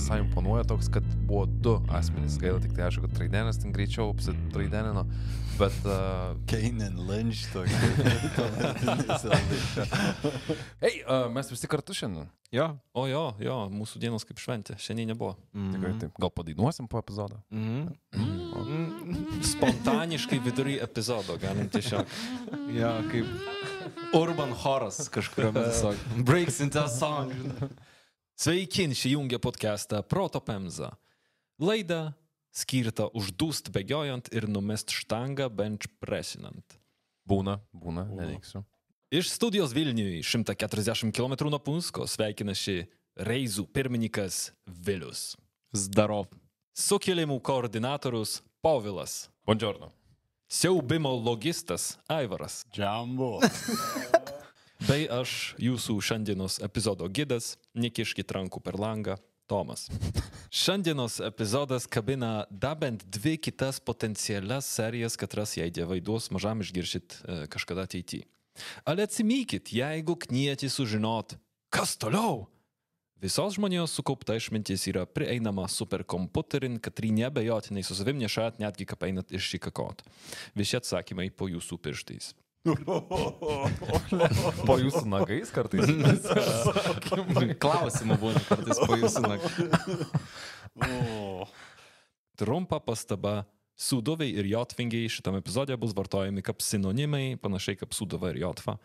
visai imponuoja toks, kad buvo du asmenys. Gaila tik tai aišku, kad Traidenis ten greičiau apsitraidenino, bet... Uh, Kane and Lynch tokia. Ei, uh, mes visi kartu šiandien. Jo, o jo, jo, mūsų dienos kaip šventė, šiandien nebuvo. Tikrai taip. Gal padainuosim po epizodo? Mhm. Spontaniškai vidury epizodo galim tiesiog. Jo, kaip Urban Horas kažkurio metu sako. Breaks into a song. Sveiki, šį jungia podcastą Proto Pemza. Laida skirta uždūst bėgiojant ir numest štangą bench pressinant. Būna, būna, neneiksiu. Iš studijos Vilniui 140 km nuo Punsko sveikina šį reizų pirmininkas Vilius. Zdarov. Sukilimų koordinatorius Povilas. Buongiorno. Siaubimo logistas Aivaras. Džambo. Bei aš, jūsų šiandienos epizodo gidas, nekiškit rankų per langą, Tomas. Šiandienos epizodas kabina dar bent dvi kitas potencialias serijas, katras jei dievai duos, mažam išgiršit e, kažkada ateityje. Ale atsimykit, jeigu knieti sužinot, kas toliau. Visos žmonijos sukaupta išmintis yra prieinama superkompiuterin, katri nebejotinai su savim nešat netgi kaip einat iššikakot. Visi atsakymai po jūsų pirštais. Po jūsų nagais kartais. Klausimų būna kartais po jūsų naktų. Trumpa pastaba. Sūduviai ir jotvingiai šitame epizode bus vartojami kaip sinonimai, panašiai kaip sūduva ir jotva.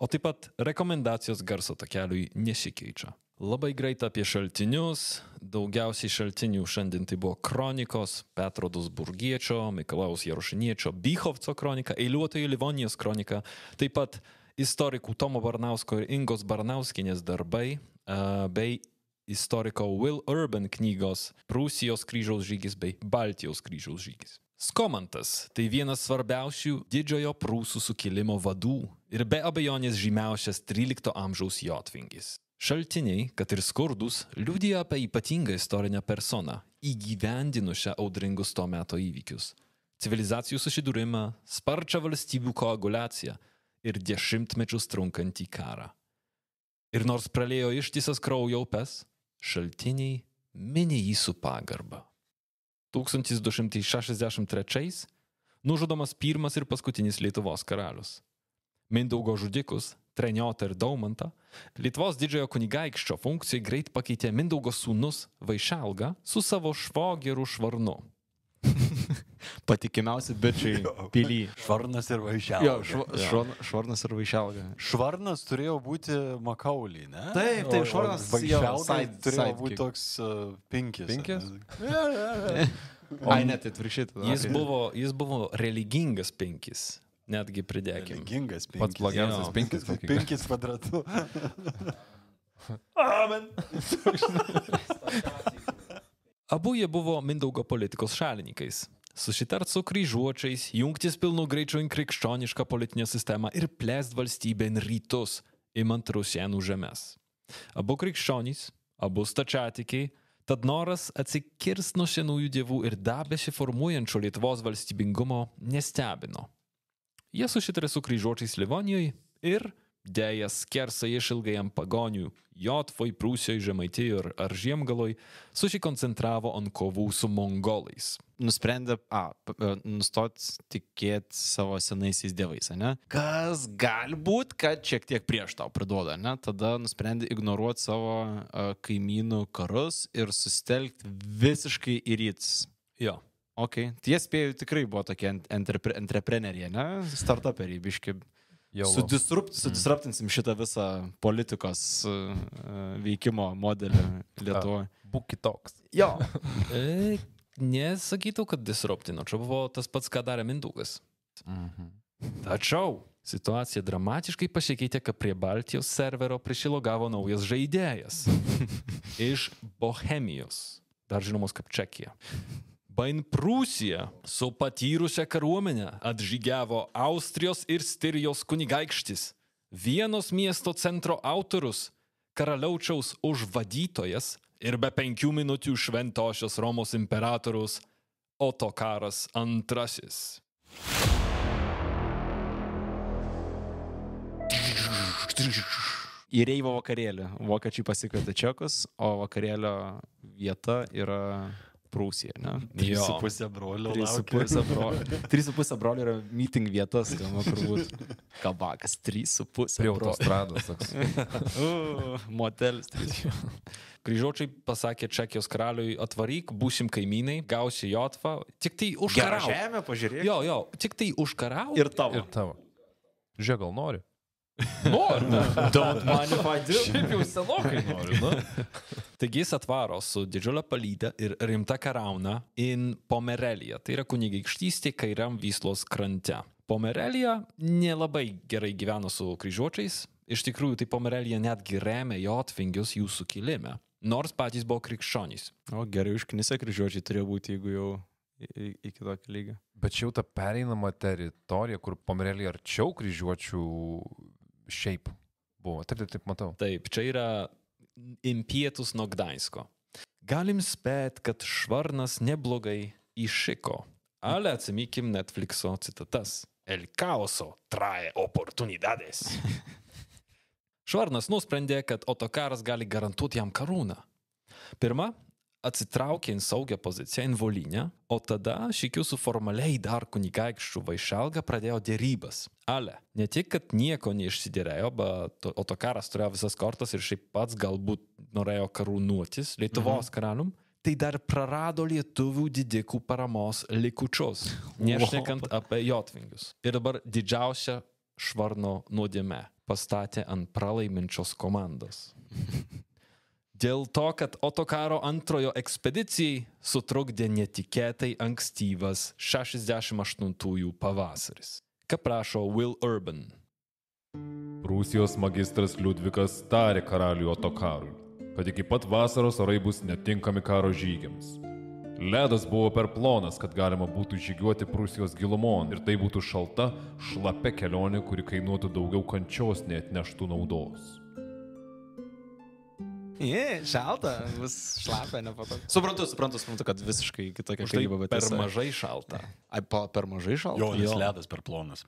O taip pat rekomendacijos garso takeliui nesikeičia. Labai greit apie šaltinius. Daugiausiai šaltinių šiandien tai buvo kronikos, Petro Dusburgiečio, Mikalaus Jarušiniečio, Bychovco kronika, eiliuotojų Livonijos kronika, taip pat istorikų Tomo Barnausko ir Ingos Barnauskinės darbai, a, bei istoriko Will Urban knygos Prūsijos kryžiaus žygis bei Baltijos kryžiaus žygis. Skomantas tai vienas svarbiausių didžiojo prūsų sukilimo vadų ir be abejonės žymiausias 13 amžiaus jotvingis. Šaltiniai, kad ir skurdus, liudija apie ypatingą istorinę personą, įgyvendinusią audringus to meto įvykius. Civilizacijų susidūrimą, sparčią valstybių koagulaciją ir dešimtmečius trunkantį karą. Ir nors pralėjo ištisas kraujo upes, šaltiniai mini jį su pagarba. 1263 nužudomas pirmas ir paskutinis Lietuvos karalius. Mindaugo žudikus, Treniotą ir Daumantą, Lietuvos didžiojo kunigaikščio funkcijai greit pakeitė Mindaugo sūnus Vaišelga su savo švogeru švarnu. Patikimiausi bičiai pily. Švarnas ir Jo, vaišialas. šva, švarn, švarnas ir vaišelga. Švarnas turėjo būti Makaulį, ne? Taip, taip, švarnas, jo, side- turėjo sidekick. būti toks uh, pinkis. Pinkis? Ai, net atvirkščiai. tada. Jis buvo, jis buvo religingas penkis, netgi pridėkim. Gingas pinkis. Pats blogiausias Jo. penkis kokį. Pinkis kvadratu. Abu jie buvo Mindaugo politikos šalininkais. Susitart su kryžiuočiais, jungtis pilnu greičiu į krikščionišką politinę sistemą ir plėst valstybę į rytus, imant rusienų žemės. Abu krikščionys, abu stačiatikiai, tad noras atsikirst nuo senųjų dievų ir dar besiformuojančio Lietuvos valstybingumo nestebino. Jie susitarė su kryžiuočiais Livonijoje ir dėjas skersai išilgajam pagonių, Jotvoj, Prūsijoje, Žemaitijoje ir ar Žiemgaloj, susikoncentravo ant kovų su mongolais. Nusprendė, a, e, nustot tikėti savo senaisiais dievais, ne? Kas galbūt, kad šiek tiek prieš tau priduoda, ne? Tada nusprendė ignoruoti savo a, kaimynų karus ir susitelkti visiškai į rytus. Jo. Ok, tie spėjau tikrai buvo tokie ent- entrepre, entrepreneriai, ne? Startuperiai, biški. Sudisrupt, sudisruptinsim šitą visą politikos uh, veikimo modelį Lietuvoje. Būk kitoks. Jo. E, nesakytų, kad disruptino. Čia buvo tas pats, ką darė Mindaugas. Mhm. Tačiau situacija dramatiškai pasikeitė, kai prie Baltijos serverio prišilogavo naujas žaidėjas iš Bohemijos, dar žinomos kaip Čekija. Bain Prūsija su patyrusią kariuomenę atžygiavo Austrijos ir Stirijos kunigaikštis, vienos miesto centro autorius, karaliaučiaus užvadytojas ir be penkių minučių šventosios Romos imperatorius Otokaras II. į Reivo vakarėlį. Vokiečiai pasikvietė čekus, o vakarėlio vieta yra Prūsija, ne? Trys su pusė brolio. Trys su laukia. pusė brolio. Trys su pusė brolio yra meeting vietas, skamba turbūt. Kabakas, trys su pusė Prie brolio. autostrados. toks. Uh, Motelis. trys. Kryžiuočiai pasakė Čekijos karaliui, atvaryk, būsim kaimynai, gausi jotvą, tik tai Gerą užkariau. žemę, pažiūrėk. Jo, jo, tik tai užkariau. Ir tavo. Ir tavo. Žiūrėk, gal nori. Nori. Don't mind if I do. Šiaip jau senokai noriu, nu. Taigi jis atvaro su didžiulė palyda ir rimta karauna in Pomerelija, tai yra kunigaikštystė kairiam Vyslos krante. Pomerelija nelabai gerai gyveno su kryžiuočiais, iš tikrųjų tai Pomerelija netgi remia jotvingius jų sukilime, nors patys buvo krikščionys. O gerai užknisę kryžiuočiai turėjo būti, jeigu jau iki tokio lygio. Bet čia jau ta pereinama teritorija, kur pomerelį arčiau kryžiuočių šiaip buvo. Taip, taip, taip, matau. Taip, čia yra impietus nuo Gdańsko. Galim spėt, kad švarnas neblogai iššiko, ale atsimikim Netflixo citatas. El caoso trae oportunidades. Švarnas nusprendė, kad otokaras gali garantuoti jam karūną. Pirma, atsitraukė į saugią poziciją Involinę, o tada šikiu su formaliai dar kunigaikščių Vaišelga pradėjo dėrybas. Ale, ne tik, kad nieko neišsiderėjo, bet Otokaras turėjo visas kortas ir šiaip pats galbūt norėjo karūnuotis Lietuvos mhm. karalium, tai dar prarado lietuvių didikų paramos likučius, nešnekant apie jotvingius. Ir dabar didžiausia švarno nuodėme pastatė ant pralaiminčios komandos. Dėl to, kad Otokaro antrojo ekspedicijai sutrukdė netikėtai ankstyvas 68-ųjų pavasaris. Ką prašo Will Urban? Prūsijos magistras Liudvikas tarė karaliui Otokarui, kad iki pat vasaros orai bus netinkami karo žygiams. Ledas buvo per plonas, kad galima būtų žygiuoti Prūsijos gilumon ir tai būtų šalta, šlapia kelionė, kuri kainuotų daugiau kančios nei atneštų naudos. Je, šalta, bus šlapia, nepatogu. Suprantu, suprantu, suprantu, kad visiškai kitokia Štai karyba, bet per mažai šalta. Ai, pa, per mažai šalta? Jo, nes ledas per plonas.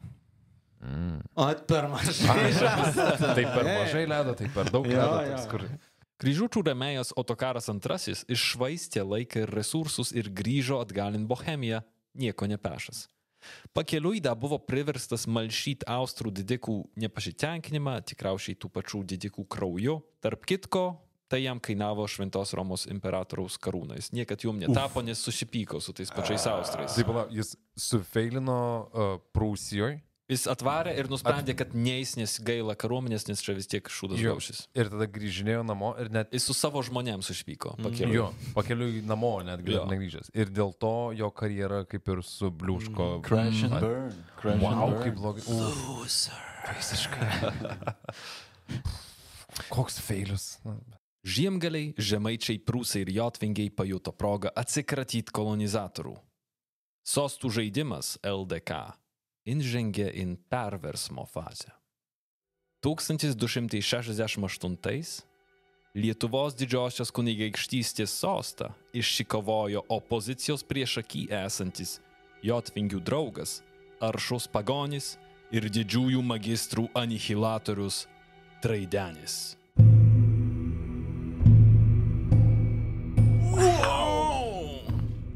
O, per mažai šalta. Tai per mažai ledo, tai per daug Jo, ledo. jo. toks, Kur... Kryžiuočių remėjas Otokaras II iššvaistė laiką ir resursus ir grįžo atgal į Bohemiją, nieko nepešas. Pakeliui dar buvo priverstas malšyti austrų didikų nepasitenkinimą, tikriausiai tų pačių didikų krauju. Tarp kitko, tai jam kainavo Šventos Romos imperatoriaus karūną. Jis niekad jum netapo, nes susipyko su tais pačiais austrais. Tai pala, jis sufeilino uh, Prūsijoje Jis atvarė ir nusprendė, kad neįs, nes gaila kariuomenės, nes čia vis tiek šūdas gaušis. ir tada grįžinėjo namo ir net Jis su savo žmonėms susipyko. pakeliui. Jo, pakeliui namo netgi Jo. negrįžęs. Ir dėl to jo karjera kaip ir subliūško. Crash and Mm. burn. Crash Wow, and kaip burn. blogai. U, visiškai. Koks feilius. Žiemgaliai, žemaičiai, prūsai ir jotvingiai pajuto progą atsikratyti kolonizatorių. Sostų žaidimas LDK įžengė į perversmo fazę. 1268 Lietuvos didžiosios kunigaikštystės sostą išsikovojo opozicijos priešaky esantis jotvingių draugas, aršus pagonis ir didžiųjų magistrų anihilatorius Traidenis.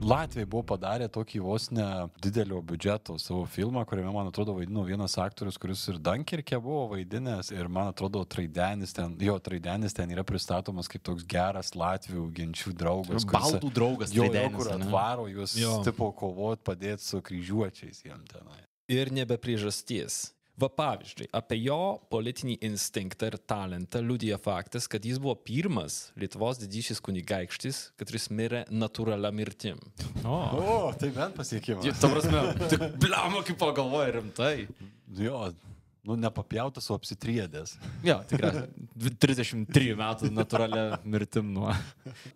Latvijai buvo padarę tokį vos ne didelio biudžeto savo filmą, kuriame, man atrodo, vaidino vienas aktorius, kuris ir Dunkirke buvo vaidinęs. Ir man atrodo, Traidenis ten, jo, Traidenis ten yra pristatomas kaip toks geras Latvijų genčių draugas. kuris- Baldų draugas, Jo, jo, kur atvaro juos, Jo. tipo, kovot, padėti su kryžiuočiais jiem tenai. ir nebe priežasties. Va pavyzdžiui, apie jo politinį instinktą ir talentą liudija faktas, kad jis buvo pirmas Lietuvos didysis kunigaikštis, kuris mirė natūralia mirtim. O, tai bent pasiekimas. Ta prasme, tik bliamo, kaip pagalvoja rimtai. Jo, nu nepapjautas, o apsitriedęs. Jo, tikrai. 33 metų natūralia mirtim nuo.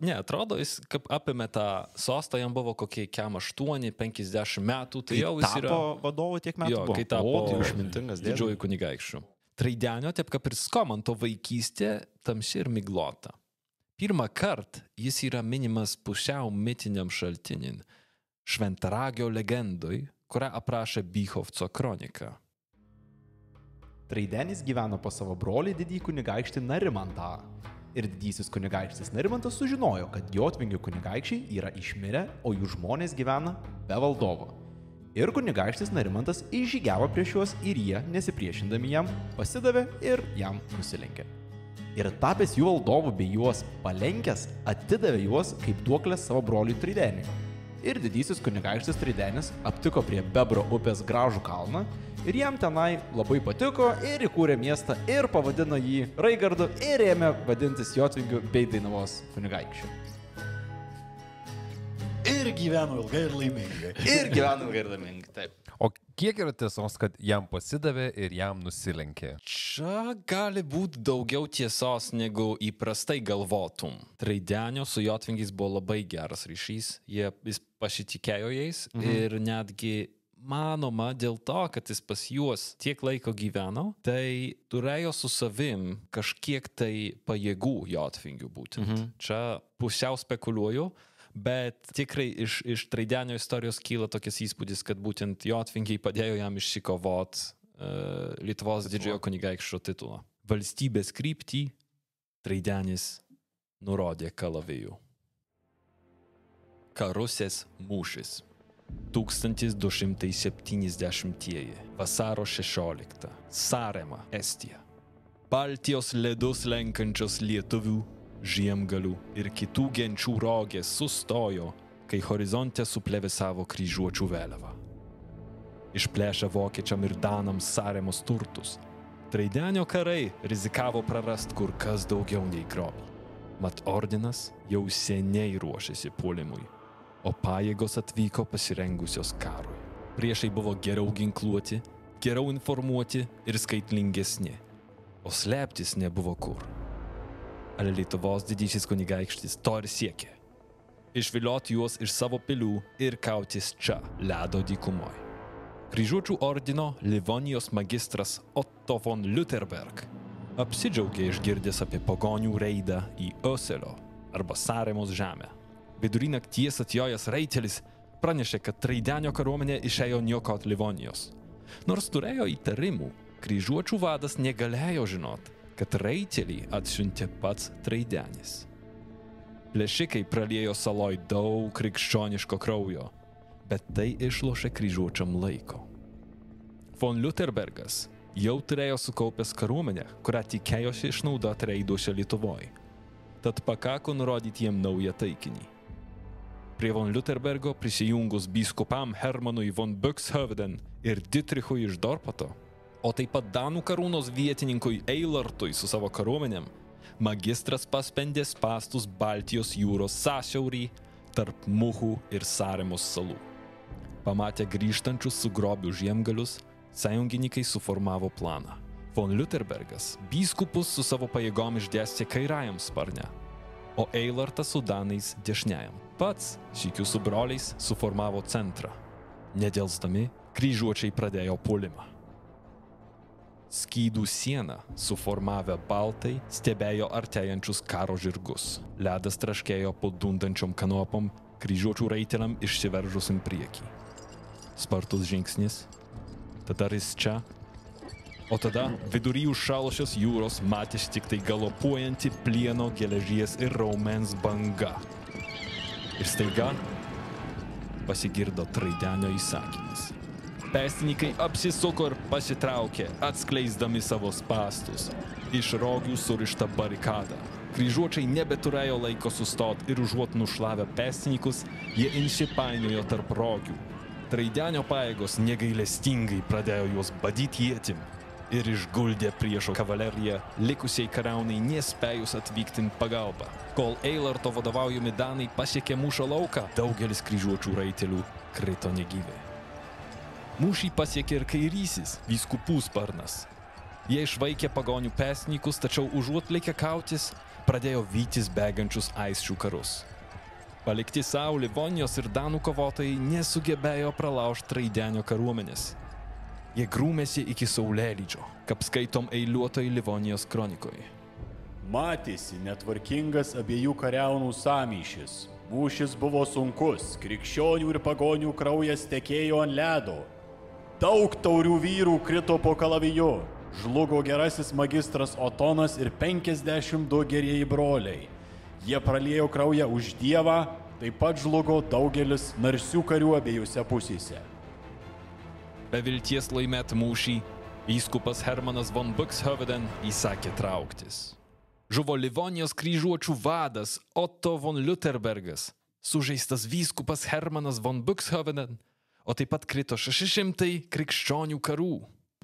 Ne, atrodo, jis kaip apėmė tą sostą, jam buvo kokie kem 8-50 metų, tai jau jis yra tapo vadovu tiek metų. Jo, buvo. kai tapo o, tai išmintingas didžiuoju. kunigaikščiu. Traidenio, taip kaip ir Skomanto vaikystė, tamsi ir miglota. Pirmą kartą jis yra minimas pusiau mitiniam šaltinin - Šventaragio legendoj, kurią aprašė Bychovco kronika. Traidenis gyveno pas savo brolį didįjį kunigaikštį Narimantą. Ir didysis kunigaikštis Narimantas sužinojo, kad Jotvingių kunigaikščiai yra išmirę, o jų žmonės gyvena be valdovo. Ir kunigaikštis Narimantas išžygiavo prieš juos ir jie, nesipriešindami jam, pasidavė ir jam nusilenkė. Ir tapęs jų valdovų bei juos palenkęs, atidavė juos kaip duoklės savo broliui Trideniui. Ir didysis kunigaikštis Tridenis aptiko prie Bebro upės gražų kalną ir jam tenai labai patiko ir įkūrė miestą ir pavadino jį Raigardu ir ėmė vadintis Jotvingiu bei Dainavos kunigaikščiu. Ir gyveno ilgai ir laimingai. Ir gyveno ilgai ir laimingai, taip. Kiek yra tiesos, kad jam pasidavė ir jam nusilenkė? Čia gali būti daugiau tiesos, negu įprastai galvotum. Traidenio su Jotvingiais buvo labai geras ryšys, jie jis pasitikėjo jais mhm. ir netgi manoma dėl to, kad jis pas juos tiek laiko gyveno, tai turėjo su savim kažkiek tai pajėgų Jotvingių būtent. Mhm. Čia pusiau spekuliuoju, bet tikrai iš, iš Traidenio istorijos kyla tokias įspūdis, kad būtent Jotvingiai padėjo jam išsikovot uh, Lietuvos didžiojo kunigaikščio titulą. Valstybės kryptį Traidenis nurodė kalavijų. Karusės mūšis. 1270 vasaro 16 Sarema, Estija. Baltijos ledus lenkančios lietuvių, žiemgalių ir kitų genčių rogės sustojo, kai horizonte suplevėsavo kryžiuočių vėliava. Išplėšę vokiečiam ir danams Saremos turtus, Traidenio karai rizikavo prarast kur kas daugiau nei grobį. Mat ordinas jau seniai ruošėsi puolimui o pajėgos atvyko pasirengusios karui. Priešai buvo geriau ginkluoti, geriau informuoti ir skaitlingesni, o slėptis nebuvo kur. Ar Lietuvos didysis kunigaikštis to ir siekė? Išvilioti juos iš savo pilių ir kautis čia, ledo dykumoje. Kryžiuočių ordino Livonijos magistras Otto von Lutherberg apsidžiaugė išgirdęs apie pagonių reidą į Oselio arba Saremos žemę Vidury nakties atjojęs raitelis pranešė, kad Traidenio kariuomenė išėjo niokot Livonijos. Nors turėjo įtarimų, kryžiuočių vadas negalėjo žinot, kad raitelį atsiuntė pats Traidenis. Plėšikai praliejo saloj daug krikščioniško kraujo, bet tai išlošė kryžiuočiam laiko. Von Lutherbergas jau turėjo sukaupęs kariuomenę, kurią tikėjosi išnaudoti reiduose Lietuvoje. Tad pakako nurodyti jiem naują taikinį prie von Lutherbergo prisijungus biskupam Hermanui von Buxhovden ir Dietrichui iš Dorpato, o taip pat Danų karūnos vietininkui Eilartui su savo kariuomenėm, magistras paspendė spastus Baltijos jūros sąsiaurį tarp Muhų ir Saremos salų. Pamatę grįžtančius su grobiu žiemgalius, sąjungininkai suformavo planą. Von Lutherbergas biskupus su savo pajėgom išdėstė kairiajam sparne, o Eilartas su Danais dešiniajam. Pats, sykiu su broliais, suformavo centrą. Nedėlstami, kryžiuočiai pradėjo puolimą. Skydų sieną suformavę baltai stebėjo artėjančius karo žirgus. Ledas traškėjo po dundančiom kanopom, kryžiuočių raiteliam išsiveržusim priekį. Spartus žingsnis, tada jis čia, o tada vidury užšalusios jūros matys tik tai galopuojanti plieno, geležies ir raumens banga. Ir staiga pasigirdo traidenio įsakymas. Pėstininkai apsisuko ir pasitraukė, atskleisdami savo spastus. Iš rogių surišta barikada. Kryžiuočiai nebeturėjo laiko sustoti ir užuot nušlavę pėstininkus, jie inšipainiojo tarp rogių. Traidenio paėgos negailestingai pradėjo juos badyti jėtim ir išguldė priešo kavaleriją, likusiai kariaunai nespėjus atvykti pagalbą. Kol Eilarto vadovaujami Danai pasiekė mūšio lauką, daugelis kryžiuočių raitelių krito negyvė. Mūšį pasiekė ir kairysis, vyskupų sparnas. Jie išvaikė pagonių pesnikus, tačiau užuot likę kautis, pradėjo vytis bėgančius aisčių karus. Palikti savo Livonijos ir Danų kovotojai nesugebėjo pralaužti Traidenio kariuomenės Jie grūmėsi iki saulėlydžio, kaip skaitom eiliuotoj Livonijos kronikoje. Matėsi netvarkingas abiejų kariaunų samyšis. Mūšis buvo sunkus, krikščionių ir pagonių kraujas tekėjo ant ledo. Daug taurių vyrų krito po kalaviju, Žlugo gerasis magistras Otonas ir 52 gerieji broliai. Jie pralėjo kraują už Dievą, taip pat žlugo daugelis narsių karių abiejose pusėse. Be vilties laimėti mūšį, vyskupas Hermanas von Buxhoveden įsakė trauktis. Žuvo Livonijos kryžiuočių vadas Otto von Lutherbergas, sužeistas vyskupas Hermanas von Buxhoveden, o taip pat krito 600 krikščionių karų.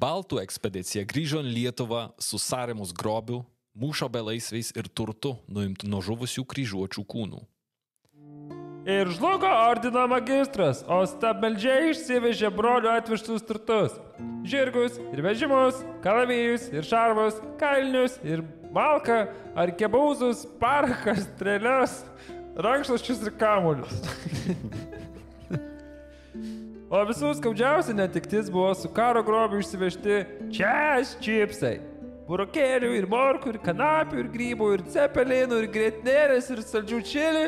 Baltų ekspedicija grįžo į Lietuvą su sarimus grobiu, mūšio belaisviais ir turtu nuimtų nuo žuvusių kryžiuočių kūnų. Ir žlugo ordino magistras, o stabmeldžiai išsivežė brolių atvežtus turtus. Žirgus ir vežimus, kalavijus ir šarvus, kailinius ir malką, ar kebauzus, parakas, strėlės, rankšluosčius ir kamuolius. O visų skaudžiausia netiktis buvo su karo grobiu išsivežti čias čipsai. Burokėlių ir morkų ir kanapių ir grybų ir cepelinų ir grėtnėlės ir saldžių čili.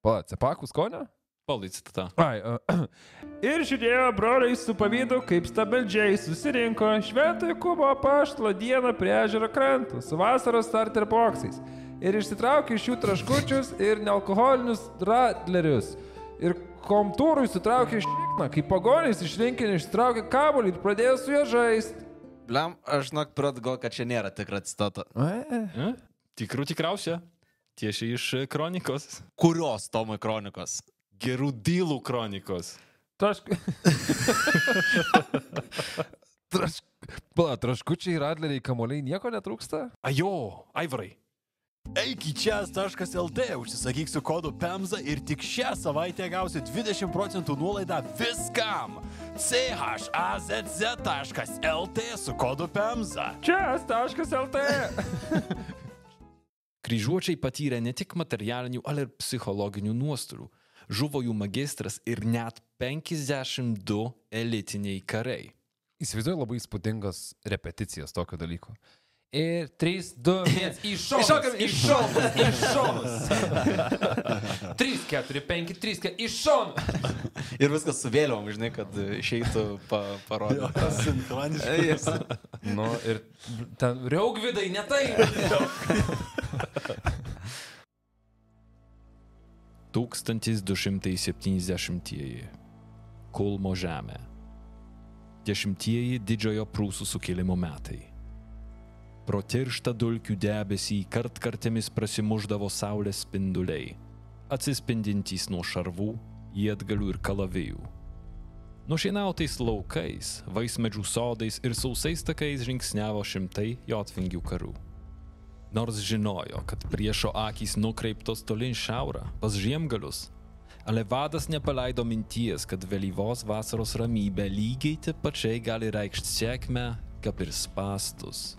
Pa, cepakų skonio? Palaicite tą. Ai, uh, ir žiūrėjo broliai su pavydu, kaip stabeldžiai susirinko šventojo kubo paštlo dieną prie ežero krantų su vasaros starter boksais. Ir išsitraukė iš jų traškučius ir nealkoholinius radlerius. Ir komtūrui sutraukė šikną, kaip pagonys iš rinkinio ištraukė kabolį ir pradėjo su juo žaisti. Bliam, aš žinok, prat gal, kad čia nėra tikra citata. E? Tikrų tikriausia. Tiešiai iš e, kronikos. Kurios Tomai kronikos? Gerų dylų kronikos. Trašk... Traš... Pala, traškučiai ir adleriai kamoliai nieko netrūksta? Ajo, Aivarai. Eik į čias.lt, užsisakyk su kodu PEMZA ir tik šią savaitę gausi 20 procentų nuolaidą viskam. chazz.lt su kodu PEMZA. Čias.lt. Kryžiuočiai patyrė ne tik materialinių, ale ir psichologinių nuostolių. Žuvo jų magistras ir net 52 elitiniai kariai. Įsivaizduoju labai įspūdingas repeticijas tokio dalyko. Ir 3, 2, 1, iššokam, Iššokam, iš šonus, iš šonus. 3, 4, 5, 3, 4, iš šonų. Ir viskas su vėliavom, žinai, kad išeitų pa, parodyti. Sinchroniškai. Nu, ir ten reugvidai, ne tai. 1270-ieji. Kulmo žemė. Dešimtieji didžiojo prūsų sukilimo metai. Pro tirštą dulkių debesį kartkartėmis prasimuždavo saulės spinduliai, atsispindintys nuo šarvų, jėtgalių ir kalavijų. Nušienautais laukais, vaismedžių sodais ir sausais takais žingsniavo šimtai jotvingių karių. Nors žinojo, kad priešo akys nukreiptos tolin šiaurą, pas žiemgalius, ale vadas nepaleido minties, kad vėlyvos vasaros ramybė lygiai taip pačiai gali reikšti sėkmę, kaip ir spastus.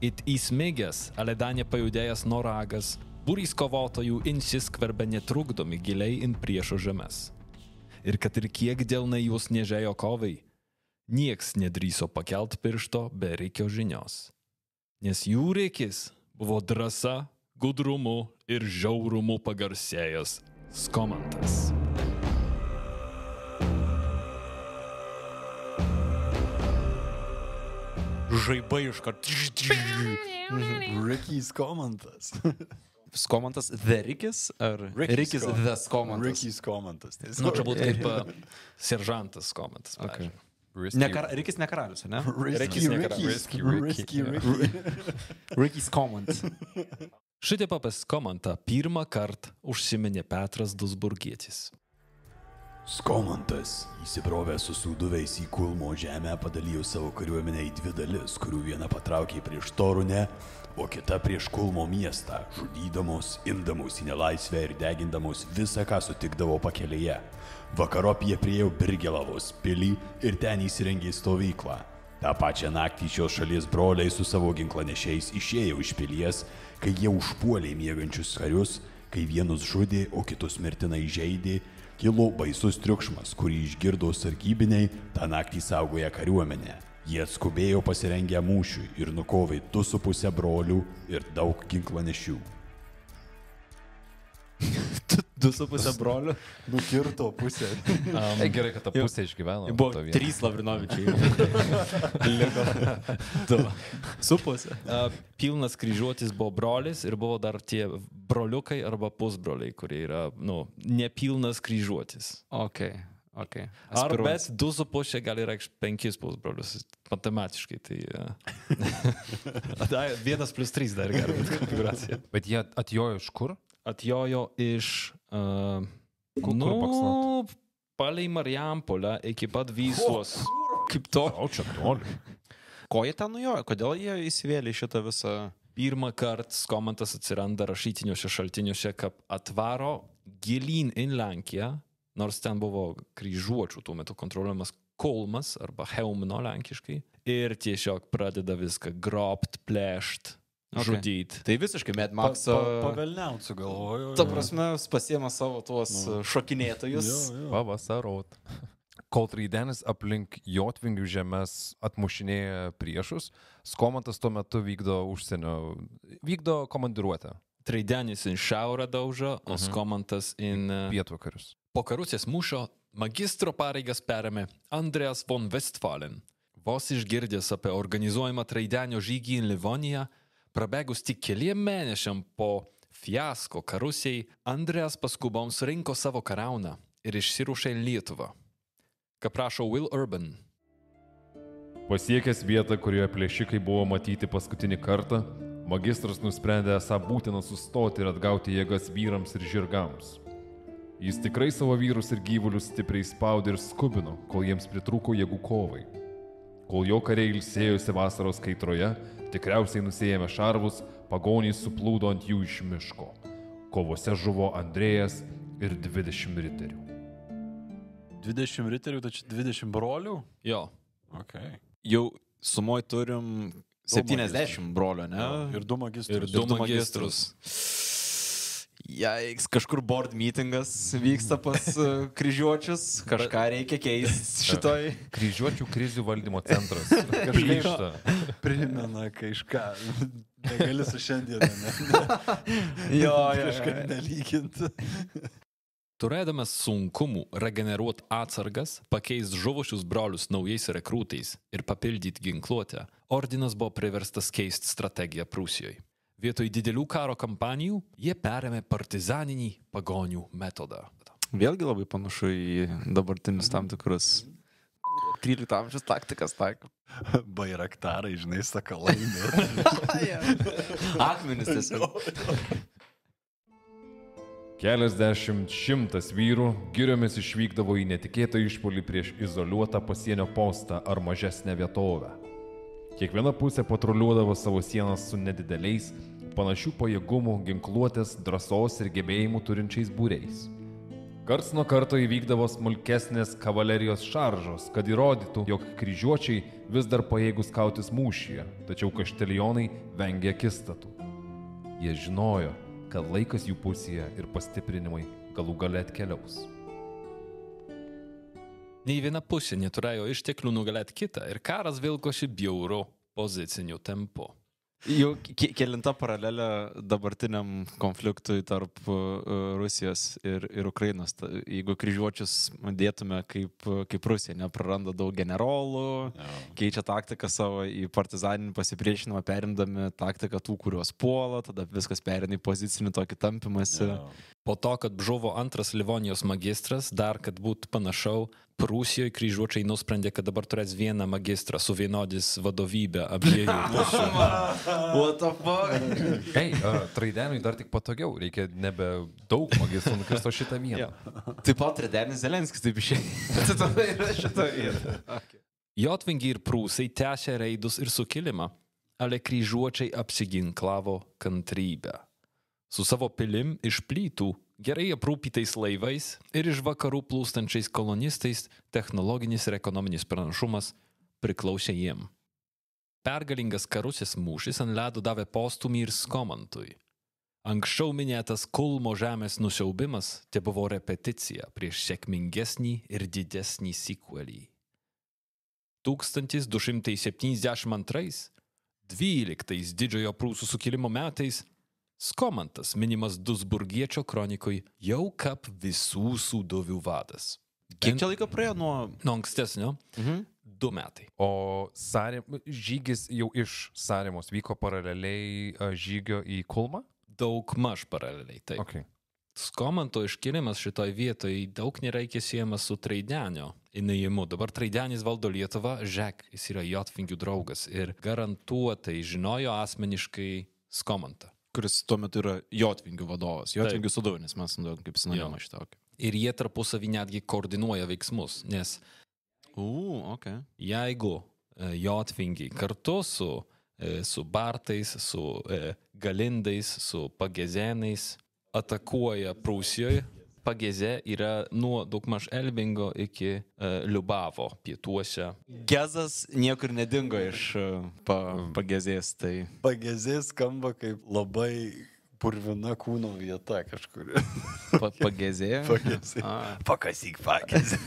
It įsmigęs, ale dar nepajudėjęs noragas, būrys kovotojų insiskverbė netrukdomi giliai in priešo žemės. Ir kad ir kiek dėl ne jūs nežėjo kovai, nieks nedryso pakelt piršto be reikio žinios. Nes jų reikis buvo drąsa, gudrumu ir žiaurumu pagarsėjęs Skomantas. Žaibai iš karto. Ricky's komandas. Skomantas The Rikis ar Rikis Rikis Skomantas. The Skomantas? Ricky's komandas. Nu, čia būtų kaip uh, seržantas Skomantas. Okay. pavyzdžiui. Ne kar, Rikis ne karalius, ne? Risky ne. Risky. Risky Ricky. Rikis Komant. Šitaip apie Skomantą pirmą kartą užsiminė Petras Dusburgietis. Skomantas, įsibrovęs su sūduviais į Kulmo žemę, padalijo savo kariuomenę į dvi dalis, kurių viena patraukė prieš Torunę, o kita prieš Kulmo miestą, žudydamos, imdamos į nelaisvę ir degindamos visą, ką sutikdavo pakelėje. Vakarop jie priejo Birgelavos pilį ir ten įsirengė stovyklą. Ta pačią naktį šios šalies broliai su savo ginklanešiais išėjo iš pilies, kai jie užpuolė miegančius karius, kai vienus žudė, o kitus mirtinai žaidė, kilo baisus triukšmas, kurį išgirdo sargybiniai, tą naktį saugoja kariuomenę. Jie skubėjo pasirengę mūšiui ir nukovė du su pusę brolių ir daug ginklanešių. Du su pusė brolių. Nukirto pusę. Ei, gerai, kad ta pusė išgyveno. Buvo trys Lavrinovičiai. Liko du. Su pusė. A, Pilnas kryžiuotis buvo brolis ir buvo dar tie broliukai arba pusbroliai, kurie yra, nu, nepilnas kryžiuotis. Ok, ok. Ar bet du su pusė gali reikšti penkis pusbrolius, matematiškai. Tai uh, da, vienas plus trys dar gali būti konfiguracija. Bet jie atjojo iš kur? Atjojo iš... Uh, Kur- kur nu, baksnot? palei Marijampolę iki pat Vysos. Kaip to? O, čia toli. Ko jie ten nujojo? Kodėl jie įsivėlė į šitą visą... Pirmą kartą komentas atsiranda rašytiniuose šaltiniuose, kad atvaro gilin in Lenkiją, nors ten buvo kryžiuočių tuo metu kontroliuojamas Kolmas arba Heumino lenkiškai, ir tiesiog pradeda viską grobt, plėšt. Okay. žudyt. Tai visiškai Mad Pa, Max. pa, pavelniausiu galvoju. Ta prasme, pasiema savo tuos Nu. šokinėtojus. Jo, jo. Pavasarot. Kol Traidenis aplink Jotvingių žemės atmušinėja priešus, Skomantas tuo metu vykdo užsienio, vykdo komandiruotę Traidenis in šiaurę daužo, o Mhm. Skomantas in... e, pietvakarius. Po karusės mūšio magistro pareigas perėmė Andreas von Westfalen. Vos išgirdęs apie organizuojamą Traidenio žygį į Livoniją, prabėgus tik keliem mėnešiam po fiasko karusiai, Andreas paskubom surinko savo karauną ir išsirušė į Lietuvą. Ką prašo Will Urban. Pasiekęs vietą, kurioje plėšikai buvo matyti paskutinį kartą, magistras nusprendė esą būtina sustoti ir atgauti jėgas vyrams ir žirgams. Jis tikrai savo vyrus ir gyvulius stipriai spaudė ir skubino, kol jiems pritrūko jėgų kovai. Kol jo kariai ilsėjosi vasaros kaitroje, tikriausiai nusėjėmė šarvus, pagonys suplūdo ant jų iš miško. Kovose žuvo Andrėjas ir 20 riterių. 20 riterių, tačiau 20 brolių? Jo, Okay. Jau sumoj turim 70 brolio, ne? Ir du magistrus. Ir du magistrus. Jaiks, kažkur board meetingas vyksta pas uh, kryžiuočius, kažką reikia keisti šitoj. Kryžiuočių krizių valdymo centras. Kažkaip šitą. primena kažką. Negali su šiandieną. Ne, Jo, kažkaip nelyginti. Turėdamas sunkumų regeneruoti atsargas, pakeist žuvusius brolius naujais rekrūtais ir papildyti ginkluotę, ordinas buvo priverstas keisti strategiją Prūsijoje. Vietoj didelių karo kampanijų jie perėmė partizaninį pagonių metodą. Vėlgi labai panašu į dabartinius tam tikrus 13 amžiaus taktikas taiko. Bairaktarai, žinai, sakalai. Akmenis tiesiog. Keliasdešimt šimtas vyrų giriomis išvykdavo į netikėtą išpolį prieš izoliuotą pasienio postą ar mažesnę vietovę. Kiekviena pusė patruliuodavo savo sienas su nedideliais, panašių pajėgumų, ginkluotės, drąsos ir gebėjimų turinčiais būreis. Karts nuo karto įvykdavo smulkesnės kavalerijos šaržos, kad įrodytų, jog kryžiuočiai vis dar pajėgus kautis mūšyje, tačiau kaštelionai vengia akistatų. Jie žinojo, kad laikas jų pusėje ir pastiprinimai galų gale atkeliaus. Nei viena pusė neturėjo išteklių nugalėti kitą ir karas vilkoši bjauru poziciniu tempu. Jau ke- kelinta paralelė dabartiniam konfliktui tarp uh, Rusijos ir, ir Ukrainos. Jeigu kryžiuočius dėtume kaip, kaip Rusija, nepraranda daug generolų, keičia taktiką savo į partizaninį pasipriešinimą, perimdami taktiką tų, kuriuos puola, tada viskas perina į pozicinį tokį tampimąsi. Po to, kad žuvo antras Livonijos magistras, dar kad būtų panašau, Prūsijoje kryžiuočiai nusprendė, kad dabar turės vieną magistrą suvienodis vadovybę abiejų. What the fuck? Ei, uh, Traidenui dar tik patogiau, reikia nebe daug magistrų nukristo šitą vieną. Taip pat Redenis Zelenskis taip išėjo. Tai tada yra šitą vietą. Jotvingi ir prūsai tęsė reidus ir sukilimą, ale kryžiuočiai apsiginklavo kantrybę. Su savo pilim iš plytų, gerai aprūpytais laivais ir iš vakarų plūstančiais kolonistais technologinis ir ekonominis pranašumas priklausė jiem. Pergalingas karusis mūšis ant ledo davė postumį ir skomantui. Anksčiau minėtas Kulmo žemės nusiaubimas te buvo repeticija prieš sėkmingesnį ir didesnį sequelį. 1272 12 didžiojo prūsų sukilimo metais Skomantas minimas Dusburgiečio kronikui jau kaip visų sūduvių vadas. Kiek čia laiko praėjo nuo... Nuo ankstesnio Mhm. du metai. O Sarė, žygis jau iš Sarėmos vyko paraleliai a, žygio į Kulmą? Daug maž paraleliai. Taip. Okay. Skomanto iškilimas šitoj vietoj daug nereikia siejamas su Traidenio įnėjimu. Dabar Traidenis valdo Lietuvą, Žek, jis yra Jotvingių draugas ir garantuotai žinojo asmeniškai Skomantą. Kuris tuo metu yra Jotvingių vadovas. Jotvingių suduvinis, mes naudojam kaip sinonimą šitą. Okay. Ir jie tarpusavį netgi koordinuoja veiksmus, nes U, ok. jeigu e, Jotvingiai kartu su, e, su Bartais, su e, Galindais, su Pagezenais atakuoja Prūsijoje, Pageze yra nuo daugmaž Elbingo iki e, Liubavo pietuose. Gezas niekur nedingo iš e, pa, pagezės, tai... Pagezės skamba kaip labai purvina kūno vieta kažkur. Pa. Pagezė. A, Pakasyk pagezė.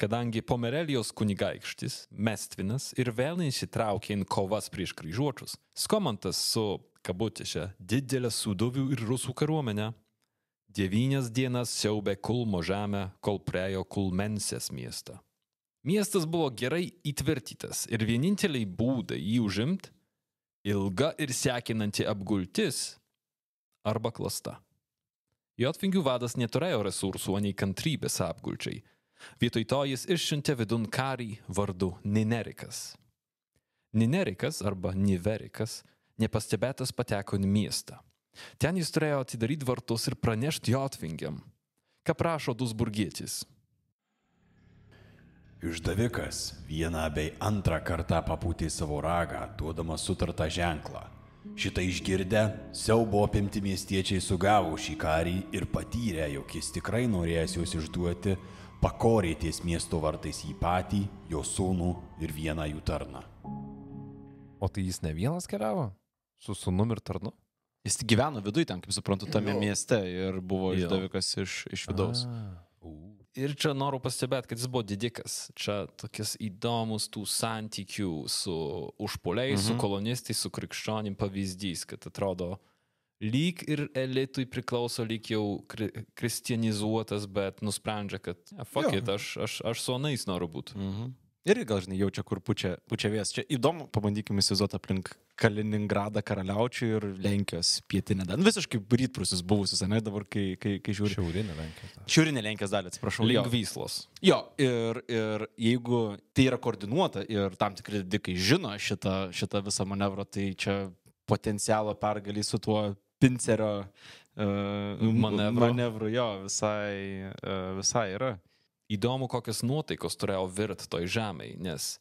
Kadangi Pomerelijos kunigaikštis Mestvinas ir vėl įsitraukė į kovas prieš kryžiuočius, Skomantas su, kabutėse, didelė sudovių ir rusų kariuomenė devynias dienas siaubė Kulmo žemę, kol priejo Kulmensės miestą. Miestas buvo gerai įtvirtytas ir vieninteliai būdai jį užimti - ilga ir sekinanti apgultis arba klasta. Jotvingių vadas neturėjo resursų, nei kantrybės apgulčiai. Vietoj to jis išsiuntė vidun karį vardu Ninerikas. Ninerikas arba Niverikas nepastebėtas pateko į miestą. Ten jis turėjo atidaryti vartus ir pranešti Jotvingiam, ką prašo Dusburgietis. Išdavikas vieną bei antrą kartą papūtė savo ragą, duodamas sutartą ženklą. Šitą išgirdę, siaubo apimti miestiečiai sugavo šį karį ir patyrė, jog jis tikrai norėjęs juos išduoti, pakorė ties miesto vartais jį patį, jo sūnų ir vieną jų tarną. O tai jis ne vienas keliavo? Su sunum ir tarnu? Jis gyveno viduje ten, kaip suprantu, tame mieste ir buvo Jo. išdavikas iš, iš vidaus. Ir čia noriu pastebėti, kad jis buvo didikas. Čia tokias įdomus tų santykių su užpoliais, mhm. su kolonistais, su krikščionim pavyzdys, kad atrodo lyg ir elitui priklauso, lyg jau kri kristianizuotas, bet nusprendžia, kad ja, fuck it, aš, aš, aš su anais noriu būti. Mhm. Ir gal žinai, jaučia, kur pučia, pučia vės. Čia įdomu, pabandykime įsivaizduoti aplink Kaliningradą, Karaliaučių ir Lenkijos pietinę dalį. Nu, Visiškai rytprusis buvusius, ne dabar, kai, kai, kai žiūri. Šiaurinė Lenkija. Šiaurinė Lenkijos dalį, atsiprašau. jo. Link Vyslos. Jo, ir, ir jeigu tai yra koordinuota ir tam tikri dikai žino šitą, šitą visą manevrą, tai čia potencialo pergalį su tuo pincerio uh, Manevru. manevru jo visai, uh, visai yra. Įdomu, kokios nuotaikos turėjo virt toj žemėj, nes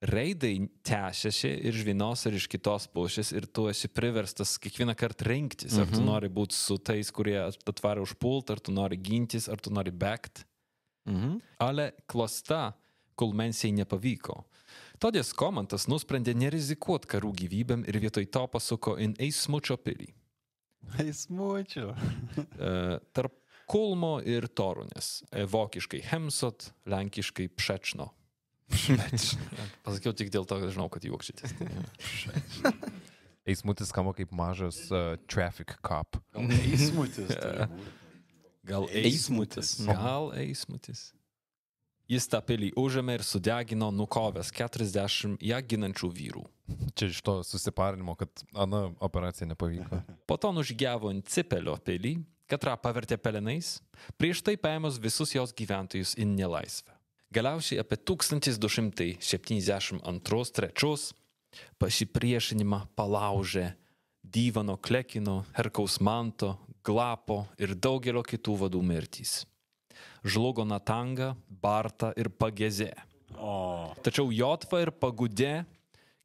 reidai tęsiasi ir iš vienos ir iš kitos pusės ir tu esi priverstas kiekvieną kartą rinktis, ar tu nori būti su tais, kurie atvarė užpult, ar tu nori gintis, ar tu nori bėgti. Mhm. Ale klasta kulmensiai nepavyko. Todėl Skomantas nusprendė nerizikuoti karų gyvybėm ir vietoj to pasuko į Eismučio pilį. Eismučiu. E, tarp Kulmo ir Torunės. E, vokiškai Hemsot, lenkiškai Pšečno. Pasakiau tik dėl to, kad žinau, kad juoksitės. Eismutis skamba kaip mažas uh, traffic cop. Gal eismutis. Gal eismutis. Nu. Gal eismutis. Jis tą pilį užėmė ir sudegino nukovęs 40 ją ginančių vyrų. Čia iš to susiparinimo, kad ana operacija nepavyko. Po to nužygiavo ant cipelio pilį katrą pavertė pelenais, prieš tai paėmus visus jos gyventojus į nelaisvę. Galiausiai apie 1272-3 pasipriešinimą palaužė Dyvano Klekino, Herkaus Manto, Glapo ir daugelio kitų vadų mirtys. Žlugo Natanga, Barta ir Pagezė. O, Tačiau Jotva ir Pagudė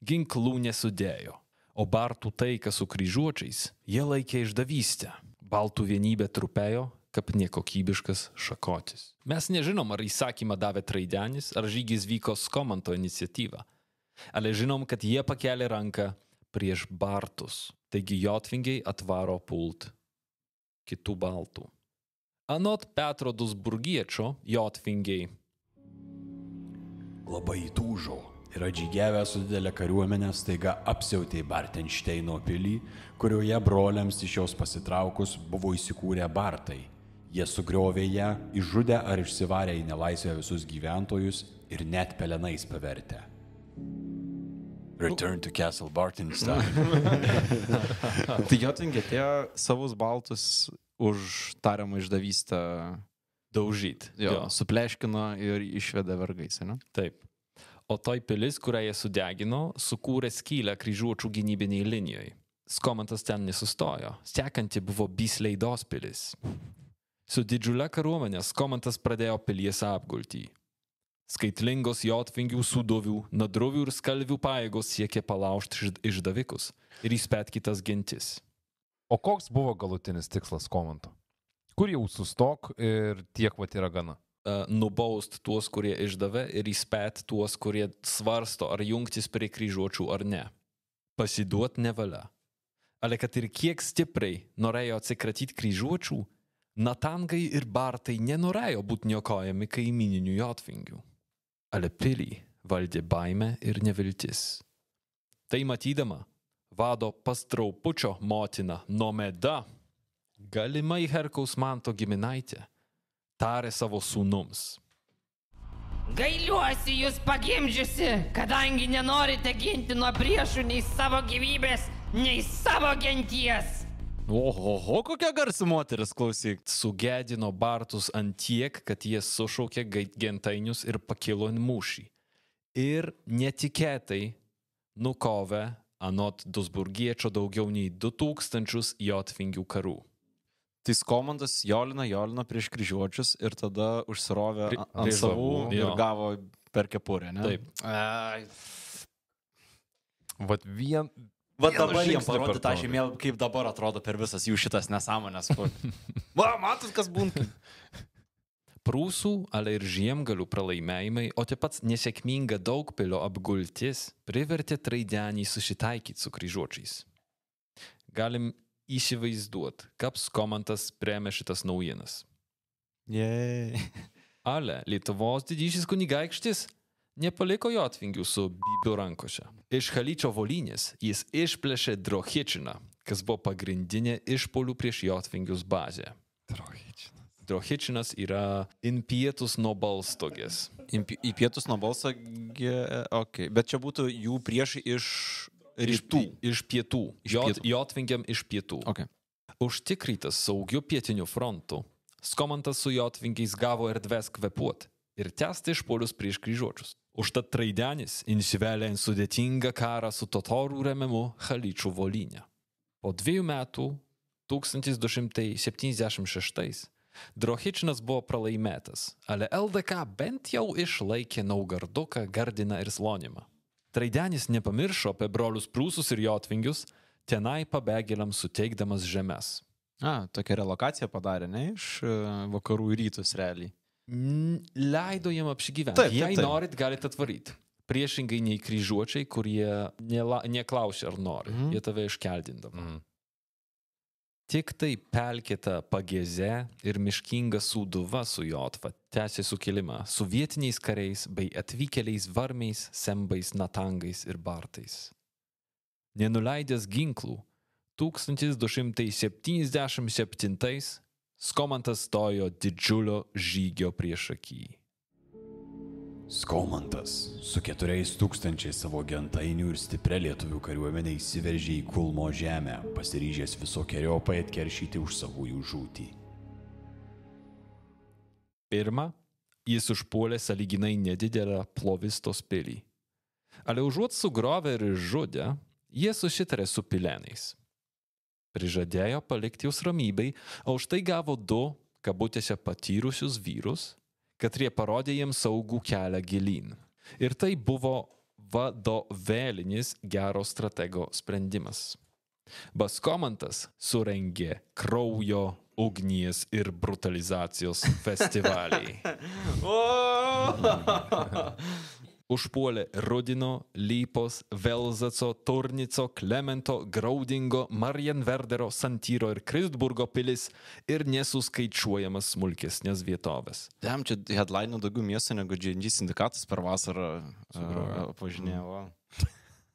ginklų nesudėjo, o Bartų taiką su kryžiuočiais jie laikė išdavystę. Baltų vienybė trupėjo, kaip nekokybiškas šakotis. Mes nežinom, ar įsakymą davė Traidenis, ar žygis vyko Skomanto iniciatyva. Ale žinom, kad jie pakelė ranką prieš Bartus. Taigi Jotvingiai atvaro pult kitų Baltų. Anot Petro Dusburgiečio, Jotvingiai Labai įtūžo ir atžygiavę su didelė kariuomenė staiga apsiautė Bartenšteino pilį, kurioje broliams iš jos pasitraukus buvo įsikūrę Bartai. Jie sugriovė ją, išžudė ar išsivarė į nelaisvę visus gyventojus ir net pelenais pavertė. Return to Castle Bartenstein. Tai Jotvingė atėjo savus baltus už tariamą išdavystę Daužyti. jo, supleškino ir išvedė vergais, ne? Taip. O toj pilis, kurią jie sudegino, sukūrė skylę kryžiuočių gynybiniai linijoje. Skomantas ten nesustojo. Sekanti buvo Bisleidos pilis. Su didžiulė kariuomenė Skomantas pradėjo pilies apgultį. Skaitlingos jotvingių sudovių, nadrovių ir skalvių pajėgos siekė palaužti išd- išdavikus ir įspėti kitas gentis. O koks buvo galutinis tikslas komanto? Kur jau sustok ir tiek vat yra gana? Uh, nubaust tuos, kurie išdavė ir įspėti tuos, kurie svarsto, ar jungtis prie kryžiuočių ar ne. Pasiduot nevalia. Ale kad ir kiek stipriai norėjo atsikratyti kryžiuočių, Natangai ir Bartai nenorėjo būti niokojami kaimininių jotvingių. Ale pilį valdė baime ir neviltis. Tai matydama, vado pastraupučio motina Nomeda, galimai Herkaus manto giminaitė, tarė savo sūnums. Gailiuosi jūs pagimdžiusi, kadangi nenorite ginti nuo priešų nei savo gyvybės, nei savo genties. Oho, kokia garsi moteris, klausyk. Sugedino Bartus ant tiek, kad jie sušaukė gentainius ir pakilo į mūšį. Ir netikėtai nukovė anot Dusburgiečio daugiau nei 2000 jotvingių karų. Tai komandas Jolina, Jolina prieš kryžiuočius ir tada užsirovė Pri- ant savų savų, ir jo. gavo per kepurę, ne? Taip. Ai. Vat vien... Va Vieną dabar jiems parodė tą žemėlapį, kaip dabar atrodo per visas jų šitas nesąmonės. Va, matot, kas būna. Prūsų, ale ir žiemgalių pralaimėjimai, o taip pat nesėkminga daugpilio apgultis privertė Traidenį susitaikyti su kryžiuočiais. Galim įsivaizduoti, kaip Skomantas priemė šitas naujienas. Jei. Ale Lietuvos didysis kunigaikštis nepaliko jotvingių su Bibiu rankose. Iš Halyčio volynės jis išplėšė Drohičiną, kas buvo pagrindinė išpolių prieš jotvingius bazė. Drohičinas yra in pietus nuo balstogės. Į pi- Į pietus nuo balso, ok. Bet čia būtų jų priešai iš rytų. Iš pietų. Iš Jot, pietų. jotvingiam iš pietų. Ok. Užtikrytas saugiu pietiniu frontu, Skomantas su jotvingiais gavo erdvės kvepuoti ir tęsti išpolius prieš kryžiuočius. Užtat Traidenis įsivelė į sudėtingą karą su totorų remiamu Halyčių volynė. Po dviejų metų, 1276, Drohičinas buvo pralaimėtas, ale LDK bent jau išlaikė Naugarduką, Gardiną ir Slonimą. Traidenis nepamiršo apie brolius prūsus ir jotvingius, tenai pabėgėliams suteikdamas žemės. A, tokia relokacija padarė, ne, iš e, vakarų į rytus realiai. Leido jiem apsigyventi. Taip, taip, Jei taip. norit, galite atvaryti. Priešingai nei kryžiuočiai, kurie nela- neklausė, ar nori. Mhm. Jie tave iškeldindavo. Mm. Tik tai pelkėta pagėze ir miškinga sūduva su Jotva tęsė sukilimą su vietiniais kariais bei atvykėliais varmiais, sembais, natangais ir bartais. Nenuleidęs ginklų, 1277 Skomantas stojo didžiulio žygio prieš akį. Skomantas su keturiais tūkstančiais savo gentainių ir stipria lietuvių kariuomenė įsiveržė į Kulmo žemę, pasiryžęs visokiojopai atkeršyti už savųjų žūtį. Pirma, jis užpuolė saliginai nedidelę plovistos pilį. Ale užuot sugrovę ir žudę, jie susitarė su pilenais. Prižadėjo palikti jūs ramybei, o už tai gavo du, kabutėse patyrusius vyrus, kad jie parodė jiems saugų kelią gilin. Ir tai buvo vadovėlinis gero stratego sprendimas. Baskomantas surengė kraujo, ugnies ir brutalizacijos festivalį. užpuolė Rudino, Lypos, Velzaco, Turnico, Klemento, Graudingo, Marienverderio, Santyro ir Kristburgo pilis ir nesuskaičiuojamas smulkesnės vietovės. Tam čia headline daugiau miestų negu GNG sindikatas per vasarą pažinėjo.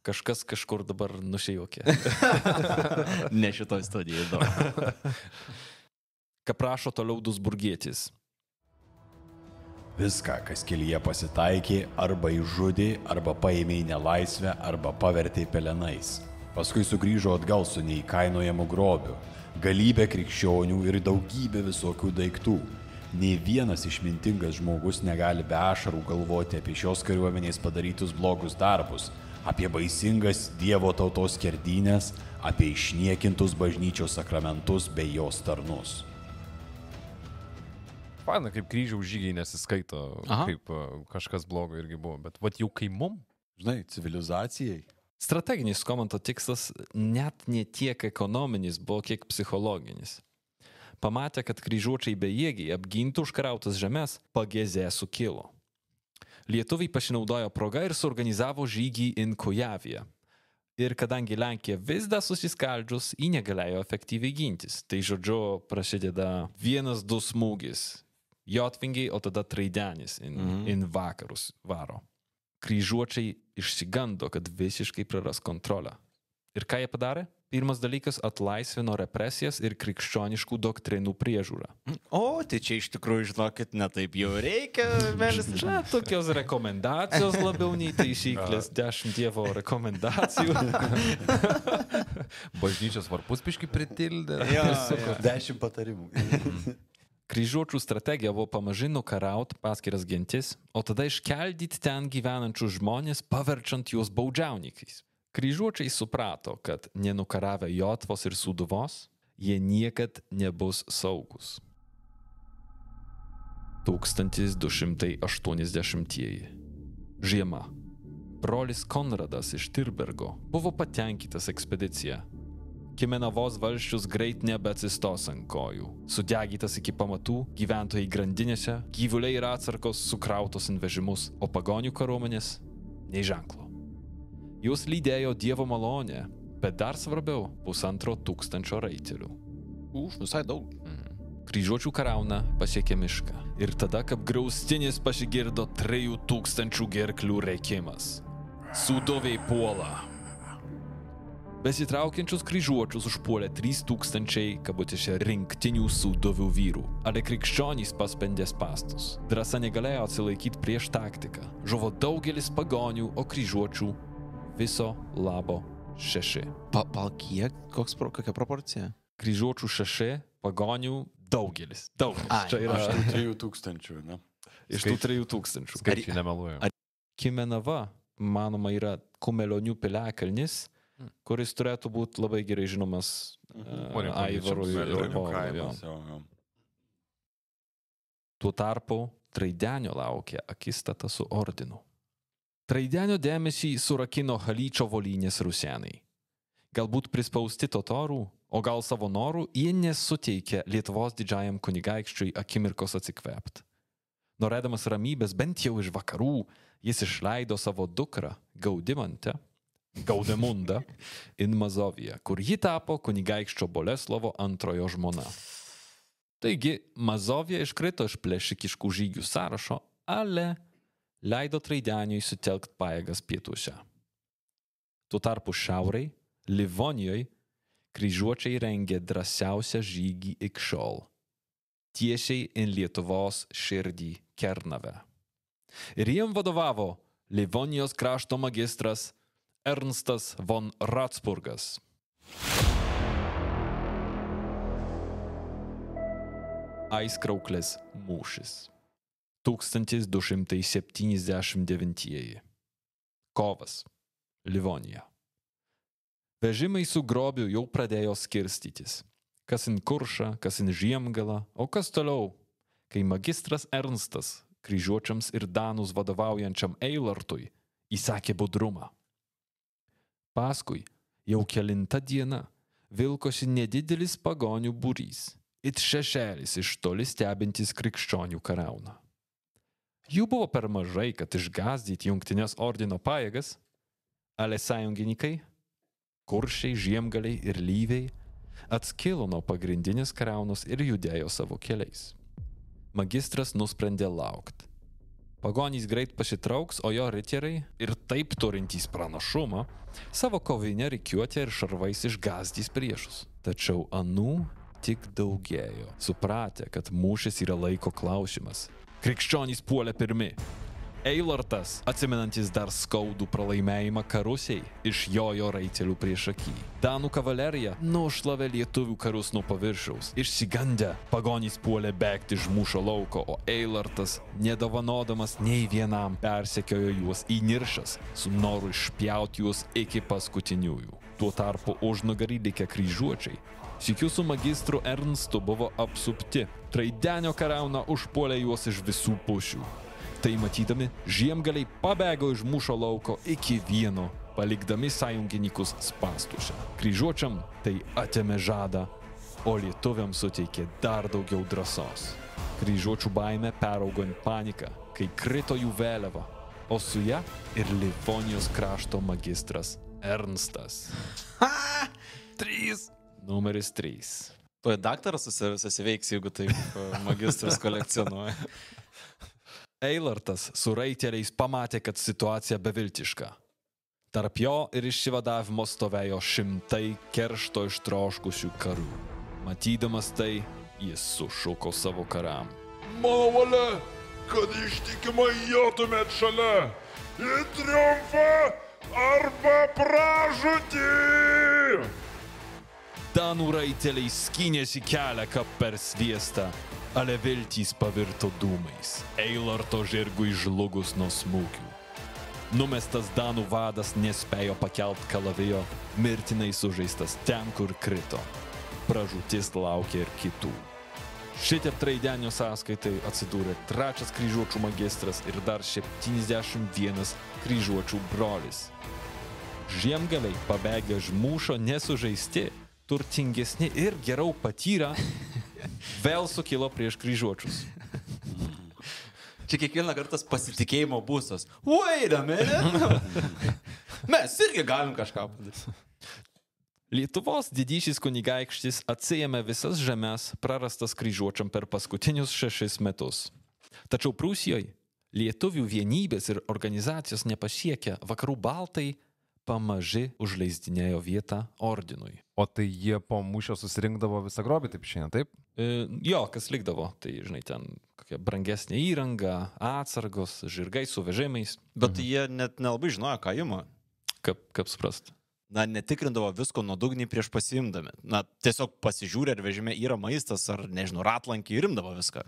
Kažkas kažkur dabar nušėjokė. Ne šitoj studijai daug. Ką prašo toliau Dusburgietis? Viską, kas kelyje pasitaikė, arba išžudė, arba paėmė į nelaisvę, arba pavertė pelenais. Paskui sugrįžo atgal su neįkainojamu grobiu, galybė krikščionių ir daugybė visokių daiktų. Nei vienas išmintingas žmogus negali be ašarų galvoti apie šios kariuomenės padarytus blogus darbus, apie baisingas Dievo tautos kerdynės, apie išniekintus bažnyčios sakramentus bei jos tarnus. Faina, kaip kryžiaus žygiai nesiskaito, Aha. kaip a, kažkas blogo irgi buvo, bet vat jau kai mum, Žinai, civilizacijai. Strateginis komento tikslas net ne tiek ekonominis buvo, kiek psichologinis. Pamatė, kad kryžiuočiai bejėgiai apgintų užkrautas žemės, pagėzė sukilo. Lietuviai pasinaudojo progą ir suorganizavo žygį in Kujaviją. Ir kadangi Lenkija vis dar susiskaldžius, ji negalėjo efektyviai gintis. Tai žodžiu, prasideda vienas, du smūgis. Jotvingiai, o tada Traidenis in, mm -hmm. in vakarus varo. Kryžiuočiai išsigando, kad visiškai praras kontrolę. Ir ką jie padarė? Pirmas dalykas - atlaisvino represijas ir krikščioniškų doktrinų priežiūrą. O, tai čia iš tikrųjų, žinokit, netaip jau reikia, melis. Na, tokios rekomendacijos labiau nei taisyklės, dešimt dievo rekomendacijų. bažnyčios varpus piški pritildė. Dešimt patarimų. Kryžiuočių strategija buvo pamažu nukaraut paskiras gentis, o tada iškeldyti ten gyvenančius žmonės, paverčiant juos baudžiaunikais. Kryžiuočiai suprato, kad nenukaravę Jotvos ir Suduvos, jie niekad nebus saugus. 1280-ieji. Žiema. Brolis Konradas iš Tirbergo buvo patenkintas ekspedicija. Kimenavos valščius greit nebeatsistos ant kojų. Sudegytas iki pamatų, gyventojai grandinėse, gyvuliai ir atsarkos sukrautos ant vežimus, o pagonių kariuomenės - nei ženklo. Jūs lydėjo Dievo malonė, bet dar svarbiau - pusantro tūkstančio raitelių. Už, visai daug. Kryžiuočių karauna pasiekė mišką. Ir tada, kaip graustinis pasigirdo 3000 gerklių reikimas. Sudoviai puola. Besitraukiančius kryžiuočius užpuolė 3000 kabutėse rinktinių sudovių vyrų. Ale krikščionys paspendė pastus. Drąsa negalėjo atsilaikyti prieš taktiką. Žuvo daugelis pagonių, o kryžiuočių viso labo šeši. Pa, pal kiek, koks, pro- kokia proporcija? Kryžiuočių šeši, pagonių daugelis. Daugelis. Ai, Čia yra Iš tų trijų tūkstančių, ne? iš tų 3000. Skaičiai nemeluoja. Kimenava, manoma, yra Kumelionių piliakalnis, kuris turėtų būti labai gerai žinomas uh, Pone Aivarui ir jo. Tuo tarpu Traidenio laukia akistata su ordinu. Traidenio dėmesį surakino Halyčio volynės rusenai. Galbūt prispausti totorų, o gal savo norų, jie nesuteikė Lietuvos didžiajam kunigaikščiui akimirkos atsikvėpti. Norėdamas ramybės bent jau iš vakarų, jis išleido savo dukrą Gaudimantę, Gaudemundą, in Mazoviją, kur ji tapo kunigaikščio Boleslovo antrojo žmona. Taigi, Mazovija iškrito iš plėšikiškų žygių sąrašo, ale leido Traideniui sutelkti pajėgas pietuose. Tuo tarpu šiauriai, Livonijoje, kryžiuočiai rengė drąsiausią žygį iki šiol - tiesiai į Lietuvos širdį Kernavę. Ir jiem vadovavo Livonijos krašto magistras Ernstas von Ratsburgas. Aiskrauklės mūšis. 1279. Kovas. Livonija. Vežimai su grobiu jau pradėjo skirstytis. Kas in kuršą, kas in žiemgalą, o kas toliau, kai magistras Ernstas kryžiuočiams ir Danus vadovaujančiam Eilartui įsakė budrumą. Paskui, jau kelinta diena, vilkosi nedidelis pagonių būrys, it šešėlis iš toli stebintis krikščionių karauną. Jų buvo per mažai, kad išgazdyti jungtinės ordino pajėgas, ale sąjungininkai, kuršiai, žiemgaliai ir lyviai atskilo nuo pagrindinės kariaunos ir judėjo savo keliais. Magistras nusprendė laukti. Pagonys greit pasitrauks, o jo riteriai ir taip turintys pranašumą savo kovinę rikiuotę ir šarvais išgazdys priešus. Tačiau anų tik daugėjo, supratę, kad mūšis yra laiko klausimas. Krikščionys puolė pirmi. Eilartas, atsimenantis dar skaudų pralaimėjimą karusiai, išjojo raitelių prieš akį. Danų kavalerija nušlavė lietuvių karus nuo paviršiaus. Išsigandę, pagonys puolė bėgti iš mūšio lauko, o Eilartas, nedovanodamas nei vienam, persekiojo juos į niršas, su noru išpjauti juos iki paskutiniųjų. Tuo tarpu už nugarį likę kryžiuočiai Sikiu su magistru Ernstu buvo apsupti. Traidenio kariauna užpuolė juos iš visų pušių. Tai matydami, žiemgaliai pabėgo iš mūšio lauko iki vieno, palikdami sąjungininkus spastuose. Kryžiuočiam tai atėmė žadą, o lietuviams suteikė dar daugiau drąsos. Kryžiuočių baime peraugo į paniką, kai krito jų vėliava, o su ja ir Livonijos krašto magistras Ernstas. Trys. Numeris 3. Tuoj daktaras susi- susiveiks, jeigu taip e, magistras kolekcionuoja. Eilartas su raiteliais pamatė, kad situacija beviltiška. Tarp jo ir išsivadavimo stovėjo šimtai keršto ištroškusių karių. Matydamas tai, jis sušuko savo karam. Mano valia, kad ištikimai jotumėt šalia. Į triumfą arba pražudį. Danų raiteliai skynėsi kelią kaip per sviestą, ale viltys pavirto dūmais. Eilarto žirgui žlugus nuo smūgių. Numestas Danų vadas nespėjo pakelt kalavijo, mirtinai sužeistas ten, kur krito. Pražūtis laukia ir kitų. Šitiep traidenio sąskaitai atsidūrė trečias kryžiuočių magistras ir dar 71 kryžiuočių brolis. Žiemgaliai pabėgę iš mūšio nesužeisti, turtingesni ir geriau patyrę, vėl sukilo prieš kryžiuočius. Čia kiekvieną kartą tas pasitikėjimo būsas. Minute. Mes irgi galim kažką padaryti. Lietuvos didysis kunigaikštis atsijėmė visas žemės prarastas kryžiuočiam per paskutinius šešis metus. Tačiau Prūsijoje lietuvių vienybės ir organizacijos nepasiekė, vakarų baltai pamaži užleisdinėjo vietą ordinui. O tai jie po mūšio susirinkdavo visą grobį, taip šiandien, taip? E, jo, kas likdavo, tai žinai, ten kokia brangesnė įranga, atsargos, žirgai su vežimais, Bet mhm. jie net nelabai žinojo, ką ima. kaip, kaip suprast. Na, netikrindavo visko nuodugniai prieš pasiimdami. Na, tiesiog pasižiūrė, ar vežime yra maistas, ar, nežinau, ratlankį ir imdavo viską.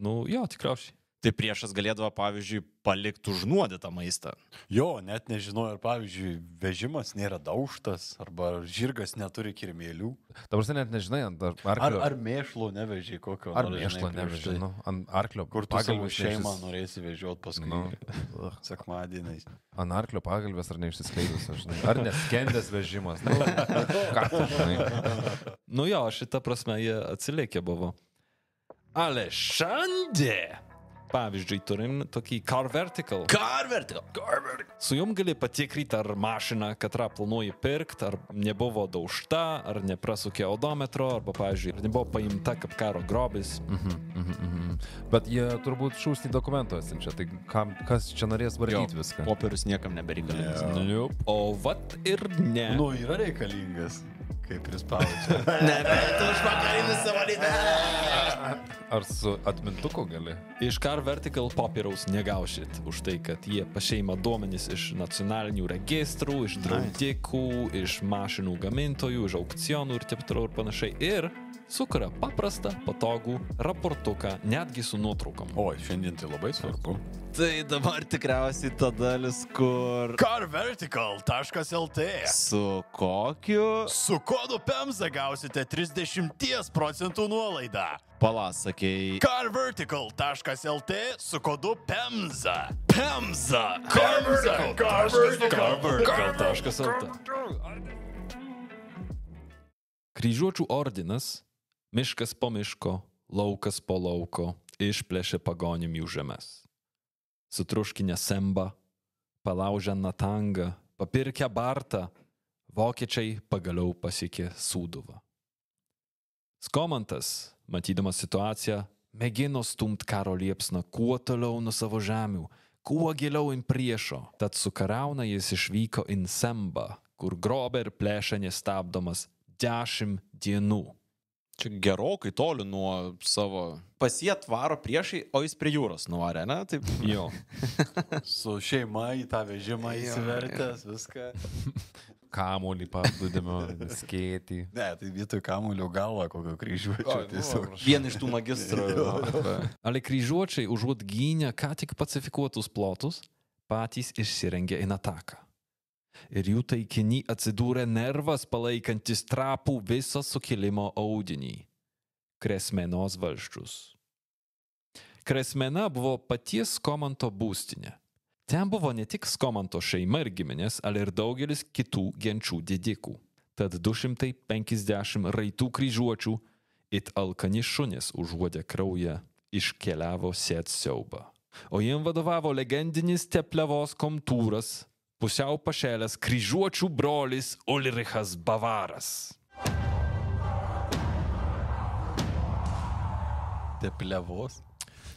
Nu, jo, tikriausiai. Tai priešas galėdavo, pavyzdžiui, palikti užnuodytą maistą. Jo, net nežinau, ar pavyzdžiui, vežimas nėra daužtas, arba žirgas neturi kirmėlių. Dabar net nežinai, ant ar, Ar, arklio. ar mėšlo nevežiai kokio Ar mėšlo tai. nu, ant arklio. Kur tu savo šeimą neišsis- norėsi vežioti paskui Nu. nu. sekmadieniais. Ant arklio pagalbės ar neišsiskleidusios, žinai. Ar neskendęs vežimas. Nu, ką tu, žinai. Nu jo, šitą prasme jie atsiliekė buvo. Ale šiandien. Pavyzdžiui, turim tokį car vertical. Car vertical. Su jom gali patikrinti, ar mašina, katrą planuoji pirkti, ar nebuvo daužta, ar neprasukė odometro, arba, pavyzdžiui, ar nebuvo paimta kaip karo grobis. Mhm, mhm, mhm. Bet jie turbūt šūsnį dokumentų atsiunčia, tai kam, kas čia norės vartyti viską? Popierius niekam nebereikalingas. Nope. O vat ir ne. Nu, yra reikalingas, kaip prispaudžia. Ne, bet tu užpakalinis savo lydą. Ar su atmintuku gali? Iš Car Vertical popieriaus negaušit už tai, kad jie pašeima duomenys iš nacionalinių registrų, iš draudikų, iš mašinų gamintojų, iš aukcionų ir taip toliau ir panašiai. Ir sukuria paprastą, patogų raportuką, netgi su nuotraukom. O, šiandien tai labai svarbu. Tai dabar tikriausiai ta dalis, kur... Carvertical.lt Su kokiu... Su kodu PEMZA gausite 30 procentų nuolaidą. Palasakėjai. Carvertical.lt su kodu PEMZA. PEMZA. Carvertical. Carvertical.lt Kryžiuočių ordinas, miškas po miško, laukas po lauko, išplėšė pagonim jų žemės. sutruškinę sembą, palaužę natangą, papirkę bartą, vokiečiai pagaliau pasiekė Sūduvą. Skomantas, matydamas situaciją, mėgino stumti karo liepsną kuo toliau nuo savo žemių, kuo giliau in priešo, tad su karauna jis išvyko in Sembą, kur grobė ir plėšė nestabdomas dešimt dienų. Čia gerokai toli nuo savo. Pas jį atvaro priešai, o jis prie jūros nuvarė, ne? Taip. Jo. Su šeima į tą vežimą įsivertęs, viską. Kamuolį paplūdėmio, skėtį. Ne, tai vietoj kamulio galva kokio kryžiuočio. Tiesiog. Vien iš tų magistrų. Ale kryžiuočiai užuot gynę ką tik pacifikuotus plotus, patys išsirengė į ataką. Ir jų taikiny atsidūrė nervas palaikantis trapų visą sukilimo audinį - Kresmenos valščius. Kresmena buvo paties Komanto būstinė. Ten buvo ne tik Skomanto šeima ir giminės, ale ir daugelis kitų genčių didikų. Tad 250 raitų kryžiuočių, it alkani šunis užuodė kraują, iškeliavo sėt siaubą. O jiem vadovavo legendinis teplevos komtūras, pusiau pašelęs kryžiuočių brolis Ulrichas Bavaras. Teplevos.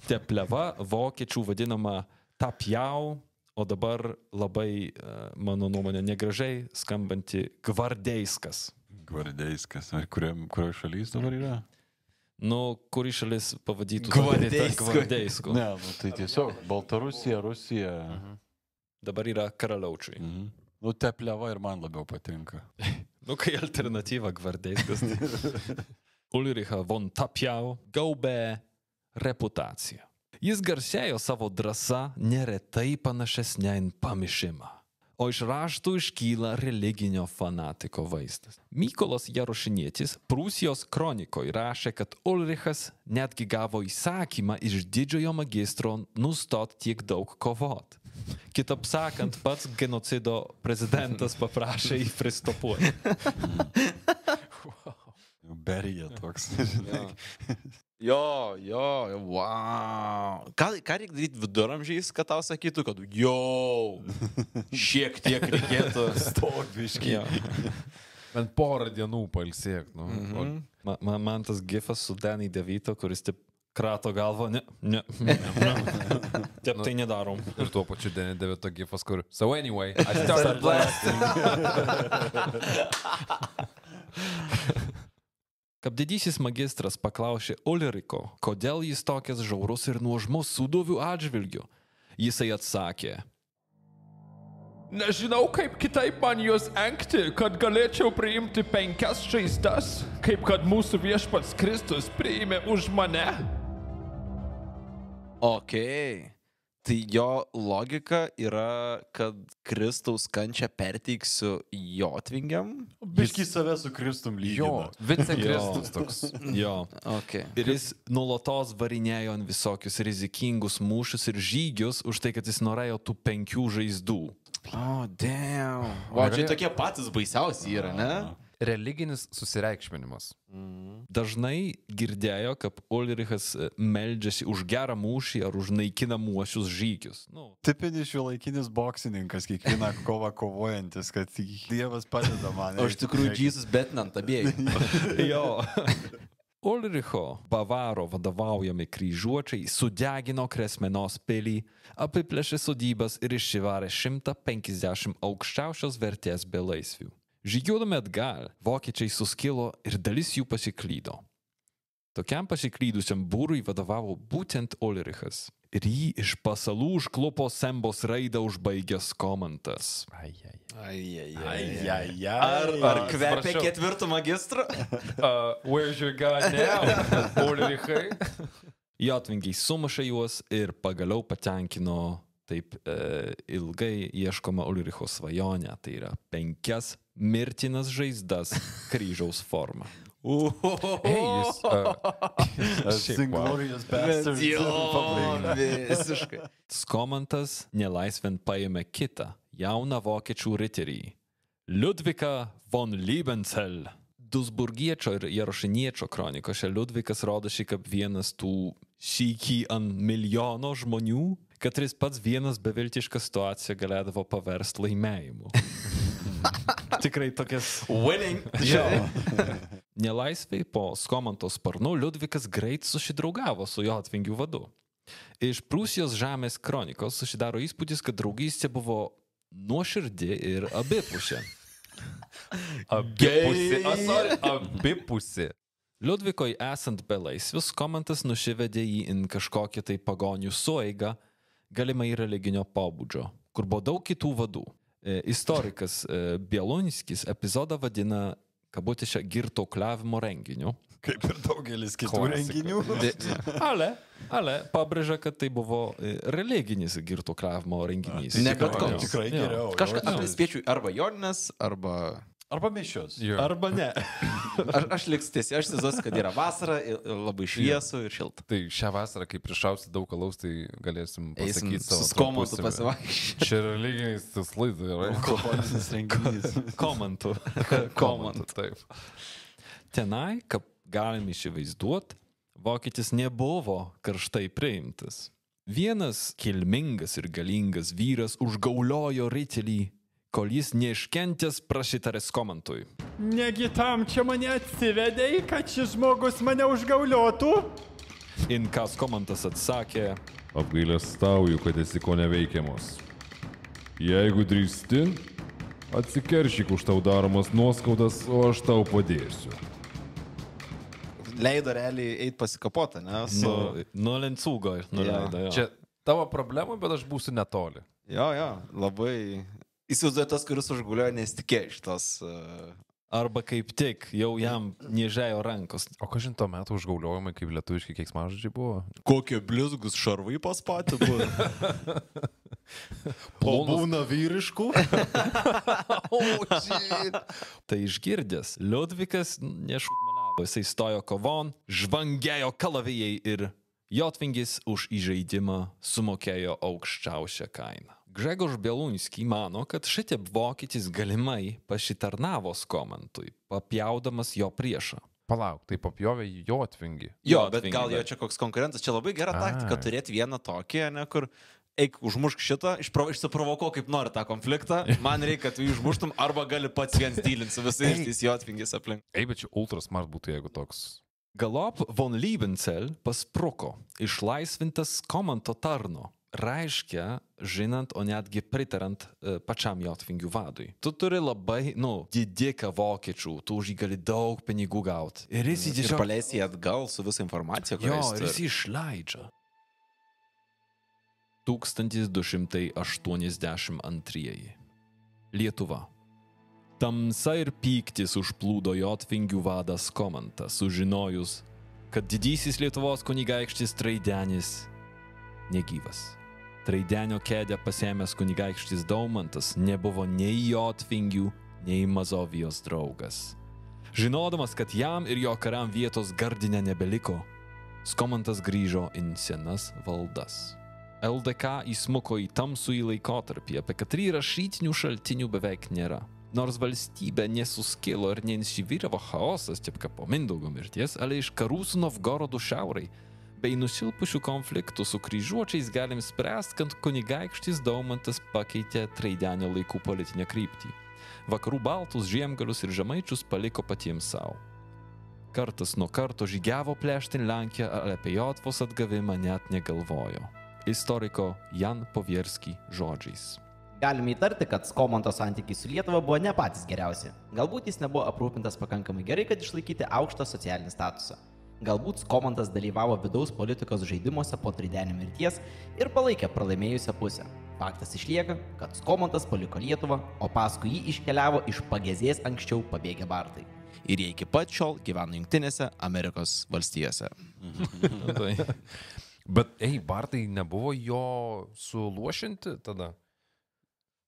Tepleva vokiečių vadinama tapjau, o dabar labai, e, mano nuomonė, negražiai skambanti gvardeiskas. Gvardeiskas. Ar kuriam, kurioje šalyje dabar yra? Nu, kuri šalis pavadytų Gvardeisku. gvardeisku? Ne, nu, tai tiesiog Baltarusija, Rusija. Dabar yra karaliaučiai. Mhm. Nu, tepleva ir man labiau patinka. Nu, kai alternatyva gvardeiskas. Ulricha von Tapjau gaubė reputaciją. Jis garsėjo savo drąsa neretai panašesnė į pamišimą. O iš raštų iškyla religinio fanatiko vaizdas. Mykolas Jarošinietis Prūsijos kronikoje rašė, kad Ulrichas netgi gavo įsakymą iš didžiojo magistro nustot tiek daug kovot. Kitaip sakant, pats genocido prezidentas paprašė jį pristopuoti. Berija toks. Jo, jo, jo, wow. Ką, ką reikia daryti viduramžiais, kad tau sakytų, kad jau šiek tiek reikėtų. Stokviški. Jo. Bent porą dienų palsėk. Nu. Mm -hmm. Man, man, man tas gifas su Danny DeVito, kuris taip krato galvą, ne, ne, ne, ne. Taip tai nedarom. Ir tuo pačiu Denė Devito gifas, kur. So anyway, I started blasting. Kaip didysis magistras paklausė Ulriko, kodėl jis tokias žiaurus ir nuožmus sudovių atžvilgių, jisai atsakė, Nežinau, kaip kitaip man juos engti, kad galėčiau priimti penkias žaizdas, kaip kad mūsų viešpats Kristus priėmė už mane. Ok. Tai jo logika yra, kad Kristaus kančią perteiksiu jotvingiam. Biški save su Kristum Jo, lygio. vicekristus toks. jo. Ok. Ir jis nulatos varinėjo ant visokius rizikingus mūšius ir žygius už tai, kad jis norėjo tų penkių žaizdų. Oh, damn. O čia tokie patys baisiausi yra, ne? Religinis susireikšminimas. Dažnai girdėjo, kad Ulrichas e, meldžiasi už gerą mūšį ar už naikinamuosius žygius. Nu, Tipinis šio laikinis boksininkas, kiekvieną kovą kovojantis, kad Dievas padeda man. O iš tikrųjų, Jesus betinant abiejų. jo. Ulricho Bavaro vadovaujami kryžiuočiai sudegino Kresmenos pilį, apiplėšė sodybas ir išsivarė 150 aukščiausios vertės belaisvių. Žygiuodami atgal, vokiečiai suskilo ir dalis jų pasiklydo. Tokiam pasiklydusiam būrui vadovavo būtent Ulrichas. Ir jį iš pasalų užklupo Sembos raidą užbaigęs komantas. Ai, ai, ai. Ai, Ar, ar kvepia ketvirtų magistrų? Uh, where's your god now? Ulrichai. Jotvingiai sumušė juos ir pagaliau patenkino taip e, ilgai ieškoma Ulricho svajonę, tai yra penkias mirtinas žaizdas kryžiaus forma. Hey, jūs, uh, Singlorious bastards. visiškai. Skomantas nelaisvent paėmė kitą jauną vokiečių riterį - Liudviką von Liebenzell. Dusburgiečio ir Jarošiniečio kronikose Liudvikas rodosi kaip vienas tų šykį ant milijono žmonių kad jis pats vienas beviltišką situaciją galėdavo paversti laimėjimu. Tikrai tokias Winning. Nelaisviai po Skomanto sparnu Liudvikas greit susidraugavo su Jotvingių vadu. Iš Prūsijos žemės kronikos susidaro įspūdis, kad draugystė buvo nuoširdi ir abipusė. Abipusė. A, sorry, abipusė. Liudvikoj esant belaisvis, Skomantas nusivedė jį į kažkokią tai pagonių sueigą, galimai religinio pobūdžio, kur buvo daug kitų vadų. E, Istorikas e, Bielonskis epizodą vadina kabutėse girtokliavimo renginiu. Kaip ir daugelis kitų renginių. Ale, ale pabrėžia, kad tai buvo e, religinis girtokliavimo renginys. Ne bet koks. Tikrai geriau. Kažką jo. aš spėčiau arba Joninės, arba... Arba mišios. Arba ne. Aš, aš liks tiesiog, aš įsivaizduosiu, kad yra vasara, labai šviesu ir šilta. Tai šią vasarą, kai prišausi daug alaus, tai galėsim pasakyti savo. tarpusavy. pasivaikščioti. Čia religiniais tikslai, tai yra. Alkoholinis renginys. Komantų. Komantų, taip. Tenai, kaip galim įsivaizduoti, vokietis nebuvo karštai priimtas. Vienas kilmingas ir galingas vyras užgauliojo ritelį, kol jis neiškentęs prašytarė komantui. Negi tam čia mane atsivedai, kad šis žmogus mane užgauliotų? Inkas komantas atsakė, Apgailestauju, kad esi ko neveikiamos. Jeigu drįsti, atsikeršyk už tau daromas nuoskaudas, o aš tau padėsiu. Leido realiai eiti pasikapotą, ne? Su... nu, nuo lencūgo nuleido. jo. Čia tavo problema, bet aš būsiu netoli. Jo, jo, labai... Įsivaizduoju tas, kuris užguliojo, nesitikėjo iš tos... Uh... Arba kaip tik, jau jam niežėjo rankos. O ką žinot, to metu užgauliojimai, kaip lietuviški keiksmažodžiai buvo? Kokie blizgus šarvai pas patį buvo. Būna vyriškų. Tai išgirdęs, Liudvikas nešudmaliavo, jisai stojo kovon, žvangėjo kalavijai ir Jotvingis už įžeidimą sumokėjo aukščiausią kainą. Gregor Bielunski mano, kad šitie vokietis galimai pasitarnavo skomantui, papjaudamas jo priešą. Palauk, tai papjovė jo atvingi. Jo, bet gal jo čia koks konkurentas, čia labai gera taktika turėti vieną tokį, ne, kur eik užmušk šitą, išprov- išsiprovokuok kaip nori tą konfliktą, man reikia, kad tu jį užmuštum, arba gali pats vien stylinti su visais tais jo atvingis aplink. Ei, bet čia ultras smart būtų, jeigu toks. Galop von Liebenzell paspruko, išlaisvintas komanto tarno. Reiškia, žinant, o netgi pritarant e, pačiam Jotvingių vadui. Tu turi labai, nu, didiką vokiečių, tu už jį gali daug pinigų gauti. Ir jis jį Ir tiesiog... paleisi jį atgal su visa informacija, Jo, kurią jis ir jis turi. jį išleidžia. 1282. Lietuva. Tamsa ir pyktis užplūdo Jotvingių vadas Komantas, sužinojus, kad didysis Lietuvos kunigaikštis Traidenis negyvas. Traidenio kėdę pasėmęs kunigaikštis Daumantas nebuvo nei Jotvingių, nei Mazovijos draugas. Žinodamas, kad jam ir jo kariam vietos gardinė nebeliko, Skomantas grįžo į senas valdas. LDK įsmuko į tamsų į laikotarpį, apie kurį rašytinių šaltinių beveik nėra. Nors valstybė nesuskilo ir neįsivyravo chaosas, kaip po Mindaugo mirties, ale iš karų su Novgorodu šiaurai, bei nusilpusių konfliktų su kryžiuočiais galim spręsti, kad kunigaikštis Daumantas pakeitė Traidenio laikų politinę kryptį. Vakarų Baltus, Žiemgalius ir Žemaičius paliko patiems savo. Kartas nuo karto žygiavo plėšti Lenkiją, ale apie Jotvos atgavimą net negalvojo. Istoriko Jan Povierski žodžiais. Galime įtarti, kad Skomanto santykiai su Lietuva buvo ne patys geriausi. Galbūt jis nebuvo aprūpintas pakankamai gerai, kad išlaikyti aukštą socialinį statusą. Galbūt Skomantas dalyvavo vidaus politikos žaidimuose po Tridenio mirties ir palaikė pralaimėjusią pusę. Faktas išlieka, kad Skomantas paliko Lietuvą, o paskui jį iškeliavo iš pagėzės anksčiau pabėgę Bartai. Ir jie iki pat šiol gyvena Junktinėse Amerikos valstijose. Tai Bet, ei, Bartai nebuvo jo suluošinti tada?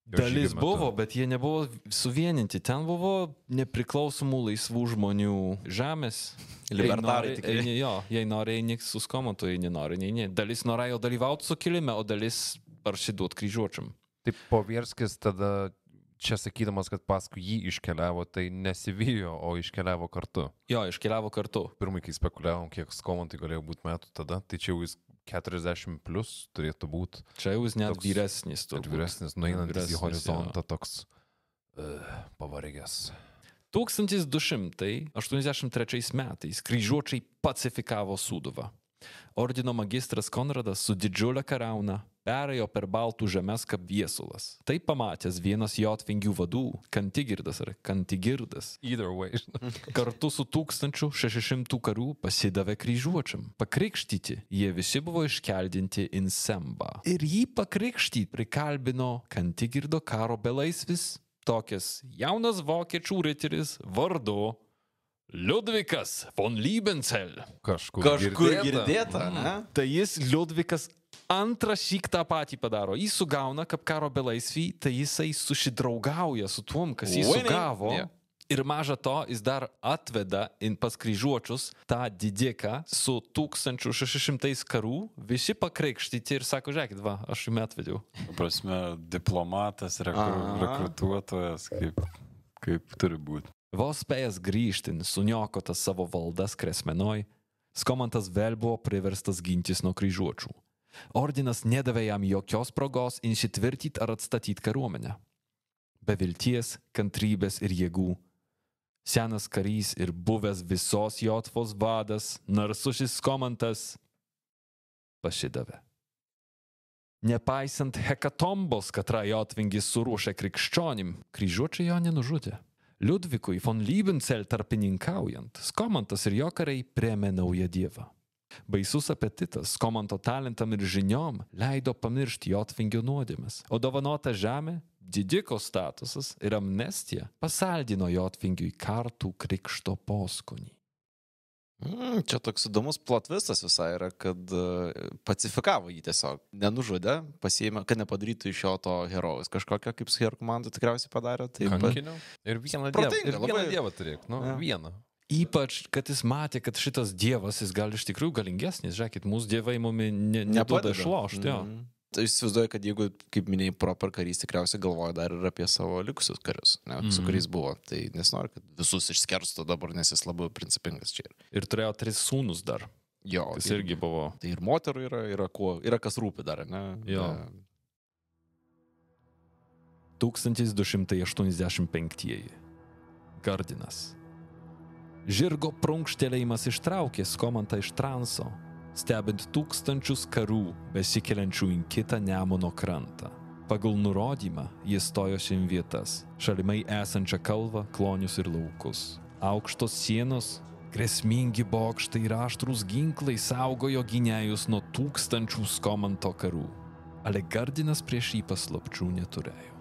Dalis buvo, bet jie nebuvo suvieninti. Ten buvo nepriklausomų laisvų žmonių žemės. Libertarai tikrai. eini, jo, jei nori, eini su skomantu, jei nenori, nei ne. Dalis norėjo dalyvauti sukilime, o dalis parsiduot kryžiuočiam. Tai Povierskis tada čia sakydamas, kad paskui jį iškeliavo, tai nesivijo, o iškeliavo kartu. Jo, iškeliavo kartu. Pirmai, kai spekuliavom, kiek skomantui galėjo būti metų tada, tai čia jau jis 40 plus turėtų būti. Čia jau jis net Toks- vyresnis. Turbūt. vyresnis, nueinantis į horizontą toks uh, pavargęs. 1283 metais kryžiuočiai pacifikavo Sūduvą. Ordino magistras Konradas su didžiulė karauna perėjo per Baltų žemės kaip viesulas. Tai pamatęs vienas jotvingių vadų, Kantigirdas ar Kantigirdas, Either way. kartu su 1600 karių pasidavė kryžiuočiam. Pakrikštyti jie visi buvo iškeldinti in Sembą. Ir jį pakrikštyti prikalbino Kantigirdo karo belaisvis, tokias jaunas vokiečių riteris vardu Liudvikas von Liebenzell. Kažkur, Kažkur girdėta. girdėta, ne? Tai jis Liudvikas antrą šyk tą patį padaro. Jis sugauna kaip karo belaisvį, tai jisai susidraugauja su tuom, kas jį Winning. sugavo. Yeah. Ir maža to, jis dar atveda in pas kryžiuočius tą didiką su 1600 karų, visi pakrikštyti ir sako, žiūrėkit, va, aš jums atvedžiau. Prasme, diplomatas, rekru, rekrutuotojas, kaip, kaip turi būti. Vos spėjęs grįžti, suniokotas savo valdas Kresmenoj, Skomantas vėl buvo priverstas gintis nuo kryžiuočių. Ordinas nedavė jam jokios progos įsitvirtyti ar atstatyti kariuomenę. Be vilties, kantrybės ir jėgų. Senas karys ir buvęs visos Jotvos vadas, narsušis Skomantas, pasidavė. Nepaisant hekatombos, katrą Jotvingis suruošė krikščionim, kryžiuočiai jo nenužudė. Liudvikui von Liebenzell tarpininkaujant, Skomantas ir jo kariai priemė naują dievą. Baisus apetitas Skomanto talentam ir žiniom leido pamiršti Jotvingio nuodėmes, o dovanota žemė, didiko statusas ir amnestija pasaldino Jotvingiui kartų krikšto poskonį. Mm, čia toks įdomus plotvistas visai yra, kad e, pacifikavo jį tiesiog, nenužudė, pasiėmė, kad nepadarytų iš jo to herojaus kažkokio, kaip su herų komanda tikriausiai padarė. Tai pa-. Ir vieną dievą. Protinga, Ir vieną labai. dievą turėk. Nu, Jo. vieną. Ypač, kad jis matė, kad šitas dievas jis gal iš tikrųjų galingesnis. Žiūrėkit, mūsų dievai mumi ne, neduoda išlošti. Mm. Mm. Tai įsivaizduoju, kad jeigu, kaip minėjai, proper karys tikriausiai galvoja dar ir apie savo likusius karius, ne, mm. su Mhm. kuriais buvo. Tai nesinori, kad visus išskerstų dabar, nes jis labai principingas čia. Ir turėjo tris sūnus dar, Jo, ir- irgi buvo. Tai ir moterų yra, yra, kuo, yra kas rūpi dar, ne? Jo. Ne. 1285. Gardinas. Žirgo prunkštelėjimas ištraukė Skomantą iš transo, stebint tūkstančius karų besikeliančių į kitą Nemuno krantą. Pagal nurodymą jis stojosi į vietas - šalimai esančią kalvą, klonius ir laukus. Aukštos sienos, grėsmingi bokštai ir aštrus ginklai saugojo gynėjus nuo tūkstančių Skomanto karų. Ale Gardinas prieš jį paslapčių neturėjo.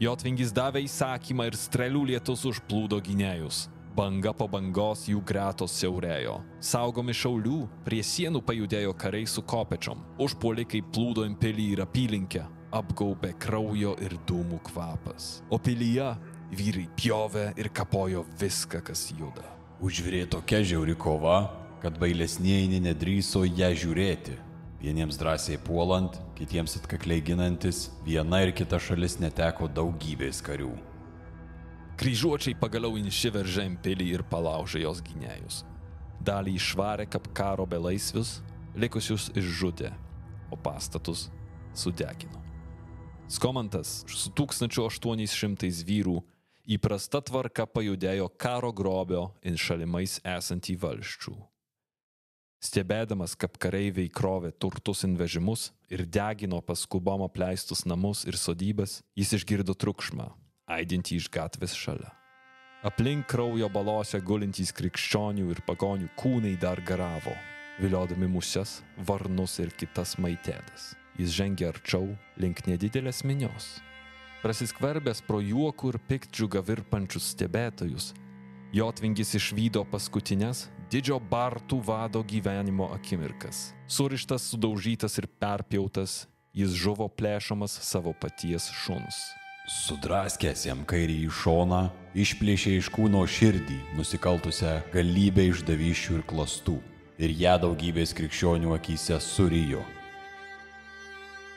Jotvingis davė įsakymą ir strėlių lietus užplūdo gynėjus. Banga po bangos jų gretos siaurėjo. Saugomi šaulių, prie sienų pajudėjo kariai su kopečiom. Užpuolikai plūdo į pilį ir apylinkę. Apgaubė kraujo ir dūmų kvapas. O pilyje vyrai pjovė ir kapojo viską, kas juda. Užvirė tokia žiauri kova, kad bailesnieji nė nedrįso ją žiūrėti. Vieniems drąsiai puolant, kitiems atkakliai ginantis, viena ir kita šalis neteko daugybės karių. Kryžiuočiai pagaliau įsiveržė į pilį ir palaužė jos gynėjus. Dalį išvarė kaip karo belaisvius, likusius išžudė, o pastatus sudegino. Skomantas su 1800 vyrų įprasta tvarka pajudėjo karo grobio in šalimais esantį valščių. Stebėdamas, kaip kareiviai krovė turtus in vežimus ir degino paskubom apleistus namus ir sodybas, jis išgirdo triukšmą, aidintį iš gatvės šalia. Aplink kraujo balose gulintys krikščionių ir pagonių kūnai dar garavo, viliodami muses, varnus ir kitas maitėdas. Jis žengė arčiau link nedidelės minios. Prasiskverbęs pro juokų ir piktdžiugą virpančius stebėtojus, Jotvingis išvydo paskutinės didžio Bartų vado gyvenimo akimirkas. Surištas, sudaužytas ir perpjautas, jis žuvo plėšomas savo paties šuns. Sudraskęs jam kairį į šoną, išplėšė iš kūno širdį, nusikaltusią galybę išdavyšių ir klastų, ir ją daugybės krikščionių akise surijo.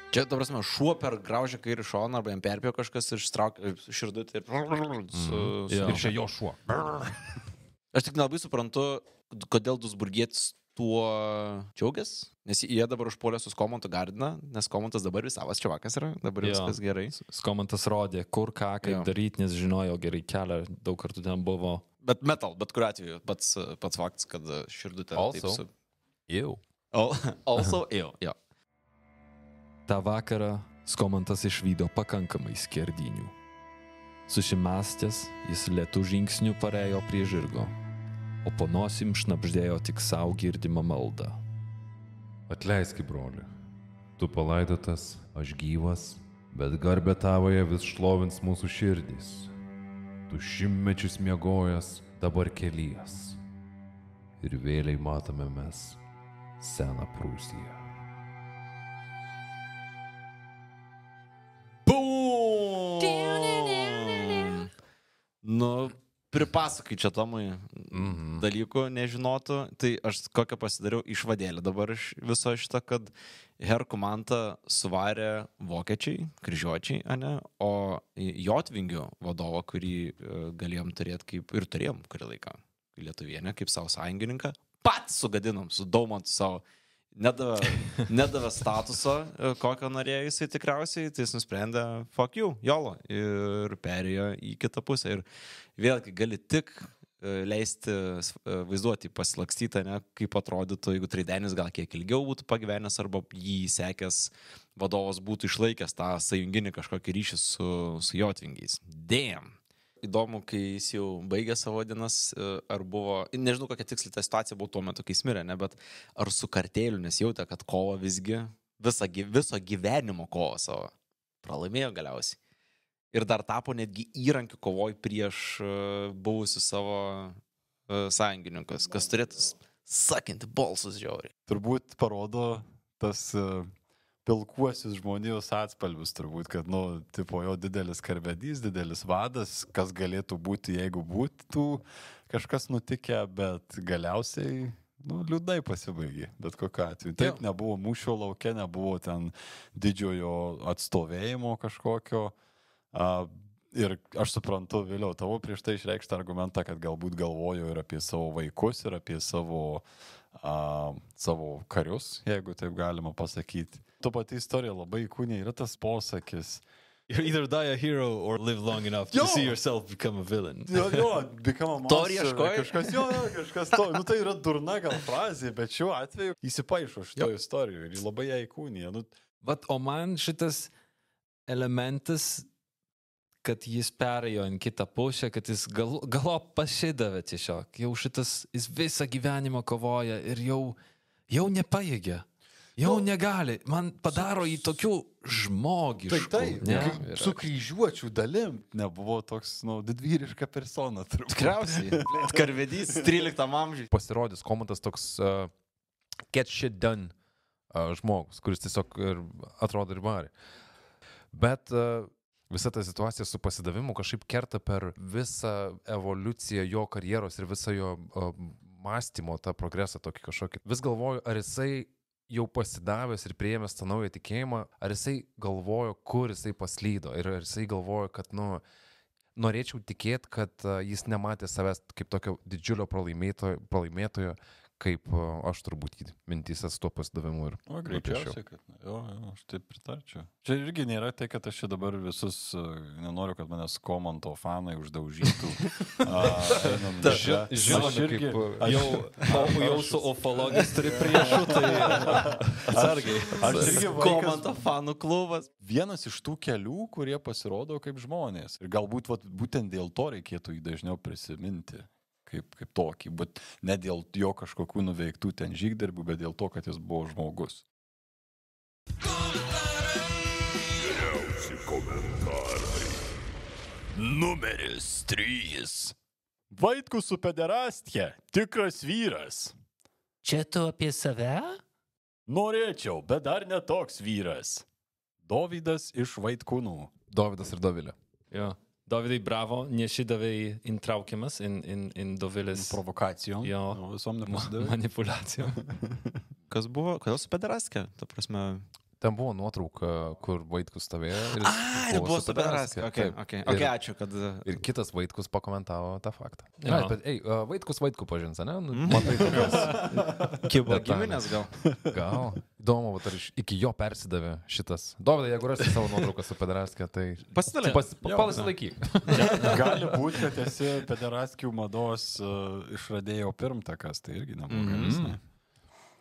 Čia, ta prasme, šuo per graužę kairį šoną arba jam perpėjo kažkas ir ištraukė širdutį ir... Su, su, Jo. Ir čia jo šuo. Aš tik nelabai suprantu, kodėl Dusburgietis tuo džiaugiasi, nes jie dabar užpuolė su Komontu Gardiną, nes Komontas dabar visavas čiavakas yra, dabar Jo. viskas gerai. Skomantas rodė, kur ką, kaip daryti, nes žinojo gerai kelią, daug kartų ten buvo. Bet metal, bet kuriuo atveju pats, pats faktas, kad širdutė. Also. taip su- Jau. Al- Also, jau, jo. Ta vakarą Skomantas išvydo pakankamai skerdinių. Susimastęs, jis lėtų žingsnių parejo prie žirgo, o po nosim šnapždėjo tik savo girdimą maldą. Atleisk, broli. Tu palaidotas, aš gyvas, bet garbė tavoje vis šlovins mūsų širdys. Tu šimtmečius miegojęs, dabar kelies. Ir vėliai matome mes seną Prūsiją. Nu, pripasakai čia Tomui Mhm. dalykų nežinotų, tai aš kokią pasidariau išvadėlę dabar iš viso šito, kad Herkų mantą suvarė vokiečiai, kryžiuočiai, ane, o Jotvingių vadovą, kurį e, galėjom turėti kaip ir turėjom kurį laiką, Lietuvienę, kaip savo sąjungininką, pats sugadinom su Daumantu savo. Nedavė, nedavė statuso, e, kokio norėjo jisai tikriausiai, tai jis nusprendė, fuck you, jolo, ir perėjo į kitą pusę. Ir vėlgi gali tik e, leisti e, vaizduoti, pasilakstyti, ne, kaip atrodytų, jeigu Tridenis gal kiek ilgiau būtų pagyvenęs arba jį sekęs vadovas būtų išlaikęs tą sąjunginį kažkokį ryšį su, su jotvingiais. Damn. Įdomu, kai jis jau baigė savo dienas, e, ar buvo, nežinau kokia tiksliai ta situacija buvo tuo metu, kai jis mirė, ne, bet ar su kartėliu, nes jautė, kad kovo visgi, visą, gy- viso gyvenimo kovo savo pralaimėjo galiausiai. Ir dar tapo netgi įrankiu kovoj prieš e, buvusius savo e, sąjungininkus, kas turėtų sakinti balsus žiauriai. turbūt parodo tas uh, pilkuosius žmonijos atspalvius, turbūt, kad, nu, tipo jo didelis karvedys, didelis vadas, kas galėtų būti, jeigu būtų kažkas nutikę, bet galiausiai, nu, liūdnai pasibaigė, bet kokiu atveju. Taip, nebuvo mūšio laukia, nebuvo ten didžiojo atstovėjimo kažkokio. Uh, Ir aš suprantu vėliau tavo prieš tai išreikštą argumentą, kad galbūt galvojo ir apie savo vaikus, ir apie savo, a, savo karius, jeigu taip galima pasakyti. Tu pati istorija labai kūnė yra tas posakis. You either die a hero or live long enough Jo! to see yourself become a villain. Jo, jo, become a To monster, ieškojai? Kažkas, jo, jo, kažkas to. Nu, tai yra durna gal frazė, bet šiuo atveju įsipaišo šito istorijoje ir labai ją įkūnija. Nu, Vat, o man šitas elementas, kad jis perėjo ant kitą pusę, kad jis gal, galo pasidavė tiesiog. Jau šitas, jis visą gyvenimą kovoja ir jau, jau nepaėgia. Jau Nu, negali. Man padaro į tokių žmogiškų. tai tai, ne? su kryžiuočių dalim nebuvo toks, nu, didvyriška persona. turbūt. Tikriausiai. Karvedys 13 amžiuje. Pasirodys komandas toks uh, get shit done uh, žmogus, kuris tiesiog ir atrodo ir varė. Bet uh, visa ta situacija su pasidavimu kažkaip kerta per visą evoliuciją jo karjeros ir visą jo mąstymo, tą progresą tokį kažkokį. Vis galvoju, ar jisai jau pasidavęs ir prieėmęs tą naują tikėjimą, ar jisai galvojo, kur jisai paslydo ir ar jisai galvojo, kad, nu, norėčiau tikėti, kad jis nematė savęs kaip tokio didžiulio pralaimėtojo, pralaimėtojo kaip a, aš turbūt jį mintysės tuo pasidavimu ir O greičiausiai, kad. Jo, jo, aš taip pritarčiau. Čia irgi nėra tai, kad aš čia dabar visus, uh, nenoriu, kad manęs komanto fanai uždaužytų. Žinoma, Aš irgi- kaip aš- jau, o, jau su ufologais turi priešų, tai atsargiai. Aš irgi vaikas, Komanto fanų klubas. vienas iš tų kelių, kurie pasirodo kaip žmonės. Ir galbūt vat, būtent dėl to reikėtų jį dažniau prisiminti. Kaip, kaip tokį, bet ne dėl jo kažkokių nuveiktų ten žygdarbių, bet dėl to, kad jis buvo žmogus. Numeris 3. Vaitkus su pederastė. Tikras vyras. Čia tu apie save? Norėčiau, bet dar netoks vyras. Dovydas iš Vaitkūnų. Dovydas ir Dovilė. Jo. Dovydai, bravo, nešidavai intraukiamas in, in, in Dovilės Provokacijom. Jo. Visom nepasidavė. manipulacijom. Kas buvo, kodėl su pederaskė? Ta prasme, Ten buvo nuotrauka, kur Vaitkus stovėjo. ir jis A, ir buvo su su Pedraske. Pedraske. Okay, okay. Ir- Okay, ačiū, kad... Ir kitas Vaitkus pakomentavo tą faktą. Jo. Na, bet, ei, uh, Vaitkus Vaitkų pažins, ne? Nu, matai, tokios. Kibo giminės gal. Gal. Įdomu, ar iki jo persidavė šitas. Dovydai, jeigu rasi savo nuotrauką su Pedraskė, tai... Pasidalink. Pas, pasilaikyk. Gali būti, kad esi pederaskių mados uh, išradėjo pirmtakas, tai irgi neblogai. Mm.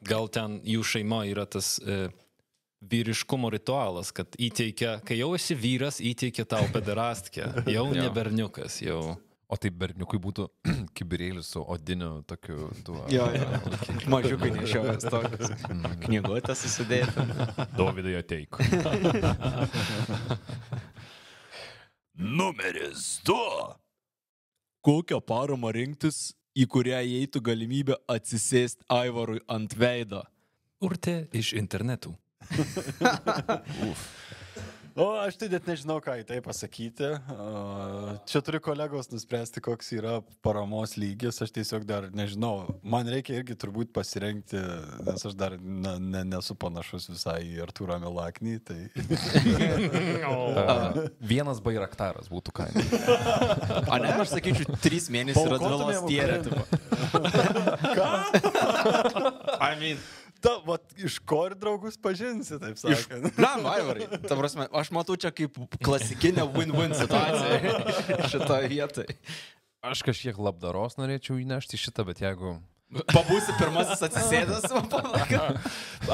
Gal ten jų šeima yra tas e, vyriškumo ritualas, kad įteikia, kai jau esi vyras, įteikia tau pederastkę. Jau ne berniukas, jau. O tai berniukui būtų kibirėlis su odiniu tokiu tuo. Jo, jo. Mažiukai nešiojas tokius. Knygutę susidėti. Dovydai ateik. Numeris 2. Kokią paramą rinktis, į kurią įeitų galimybė atsisėsti Aivarui ant veido? Urte iš internetų. O aš tai net nežinau, ką į tai pasakyti. Čia turi kolegos nuspręsti, koks yra paramos lygis. Aš tiesiog dar nežinau. Man reikia irgi turbūt pasirengti, nes aš dar ne, ne, nesu panašus visai į Arturą Melaknį. Tai... Vienas bairaktaras būtų kaina. A ne, aš sakyčiau, trys mėnesiai yra dvilos tierė. Tipo. I mean, Ta, vat, iš ko ir draugus pažinsi, taip sakant. Na, Aivarai, ta prasme, aš matau čia kaip klasikinę win-win situaciją šitoje vietoje. Aš kažkiek labdaros norėčiau įnešti šitą, bet jeigu... Pabūsi pirmasis atsisėdęs,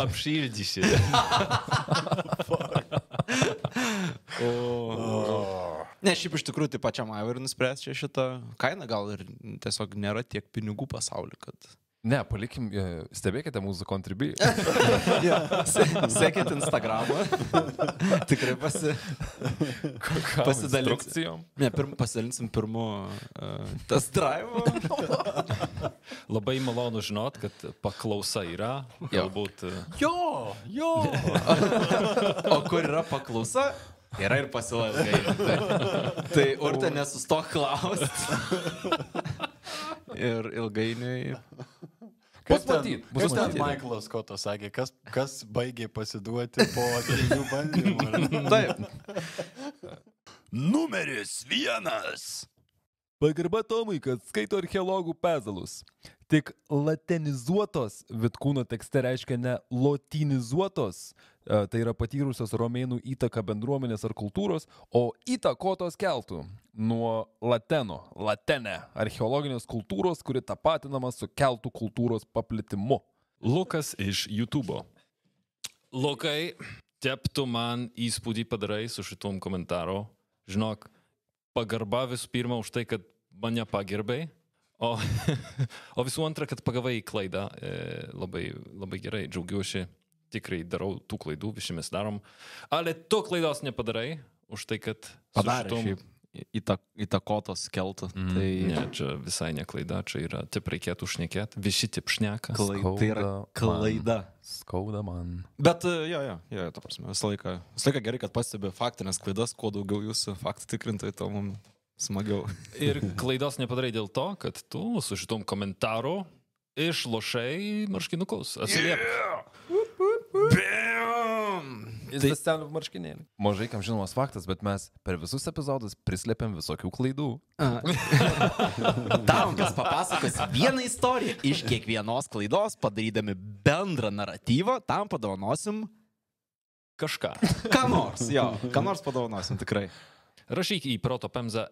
Apšildysi. Ne, šiaip iš tikrųjų tai pačiam Aivarui nuspręs čia šitą kainą, gal ir tiesiog nėra tiek pinigų pasaulyje, kad... Ne, palikim, e, stebėkite mūsų kontribį. Ja, se- sekit Instagramą. Tikrai pasi... pasidalinsim. Ne, pirm, pasidalinsim pirmu uh, tas drive. Labai malonu žinot, kad paklausa yra. Galbūt. e, Jo, jo. O kur yra paklausa? Yra ir pasiūla ilgai. Tai, tai urte nesustok klausti. Ir ilgainiui. Ten- matyt, bus Kas matyt. Michaelas Koto sakė, kas, kas baigė pasiduoti po trijų bandymų? Taip. Numeris 1. Pagarba Tomui, kad skaito archeologų pezalus. Tik latenizuotos Vitkūno tekste reiškia ne lotinizuotos, e, tai yra patyrusios romėnų įtaką bendruomenės ar kultūros, o įtakotos keltų nuo lateno, latene, archeologinės kultūros, kuri tapatinama su keltų kultūros paplitimu. Lukas iš YouTube. Lukai, tep tu man įspūdį padarai su šitom komentaru. Žinok, pagarba visų pirma už tai, kad mane pagerbei. O, o visų antra, kad pagavai klaidą. E, labai, labai gerai, džiaugiuosi. Tikrai darau tų klaidų, visi mes darom. Ale tu klaidos nepadarai už tai, kad... su Padarė šitom- šiaip įta, įtakotos keltų. Mm. Tai Ne, čia visai ne klaida, čia yra, taip reikėtų šnekėti. Visi taip šneka. klai, tai yra klaida. Skauda man. Bet e, jo, jo, jo, ta prasme, visą laiką, visą laiką gerai, kad pastebi faktinės klaidas, kuo daugiau jūsų faktų tikrintojai, tuo mums smagiau. Ir klaidos nepadarai dėl to, kad tu su šitom komentaru išlošai marškinukus. Atsiliep. Tai ten marškinėlį. Mažai kam žinomas faktas, bet mes per visus epizodus prislėpėm visokių klaidų. Tam, kas papasakos vieną istoriją iš kiekvienos klaidos, padarydami bendrą naratyvą, tam padovanosim Kažką. ką nors. Jo, ką nors padovanosim tikrai. Rašyk į protopemza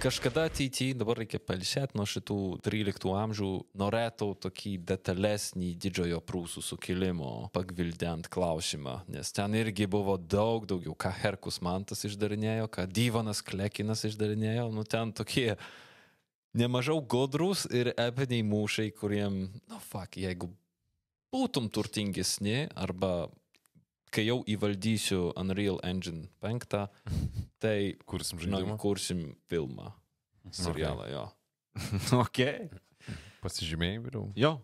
Kažkada ateityje, dabar reikia palsėti nuo šitų 13 amžių, norėtų tokį detalesnį didžiojo prūsų sukilimo pagvildent klausimą, nes ten irgi buvo daug daugiau, ką Herkus Mantas išdarinėjo, ką Dyvanas Klekinas išdarinėjo, nu ten tokie nemažiau godrus ir epiniai mūšiai, kuriem, nu fuck, jeigu būtum turtingesni arba kai jau įvaldysiu Unreal Engine 5, tai Kursim žinau, žaidimą. kursim filmą, serialą, jo. Ok. Pasižymėjai vėliau. Jo.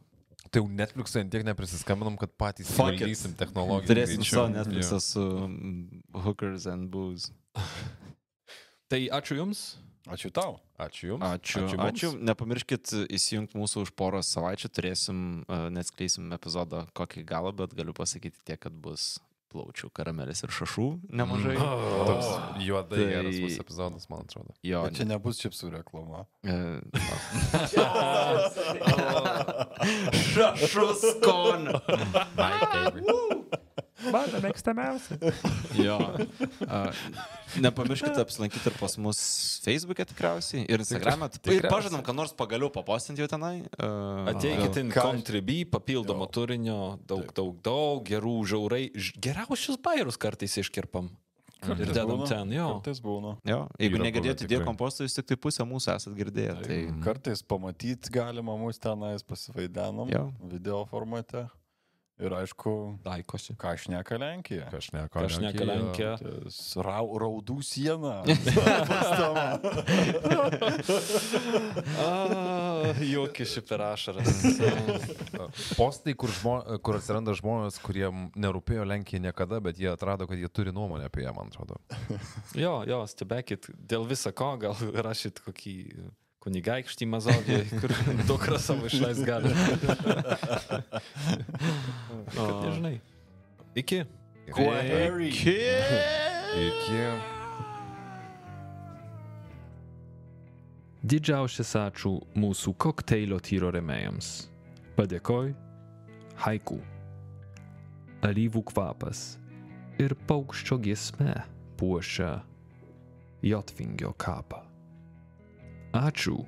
Tai jau Netflix'e ant tiek neprisiskambinam, kad patys valdysim technologiją. Turėsim savo Netflixą su mm, hookers and booze. Tai ačiū Jums. Ačiū tau. Ačiū Jums. Ačiū. Ačiū Ačiū. mums. Ačiū. Nepamirškit įsijungti mūsų už poros savaičių. Turėsim, uh, neatskleisim epizodą kokį galą, bet galiu pasakyti tiek, kad bus plaučių karamelės ir šašų nemažai. Mm. Toks juodai Tai- geras bus epizodas, man atrodo. Jo, Bet čia nebus čipsų reklama. e, Šašų skonio. Mano mėgstamiausia. Jo. Uh, nepamirškite apsilankyti ir pas mus Facebook'e tikriausiai ir Instagram'e. Ir pažadam, kad nors pagaliau papostinti jau tenai. Uh, Ateikit in Ką- Contribui, papildomo turinio, daug, daug, daug, gerų žaurai. Geriausius bairus kartais iškirpam. Ir dedam būna. ten, jo. Kartais būna. Jo, jeigu negirdėjote tikrai. komposto, jūs tik tai pusę mūsų esat girdėję. Tai Kartais pamatyti galima mus tenais pasivaidenom Jo. video formate. Ir aišku, Taikosi. ką šneka Lenkija. Kažneka. Kažneka Lenkija. Tas Rau, raudų siena. Juokiši per ašaras. Postai, kur, žmo, kur atsiranda žmonės, kurie nerūpėjo Lenkijai niekada, bet jie atrado, kad jie turi nuomonę apie ją, man atrodo. Jo, jo, stebėkit, dėl viso ko gal rašyt kokį kunigaikštį mazovį, kur dukra savo išleis gali. Kad nežinai. Iki. Iki. Iki. Didžiausias ačiū mūsų kokteilio tyro remėjams. Padėkoj, haiku, alyvų kvapas ir paukščio giesme puošia Jotvingio kapą. Ačiū.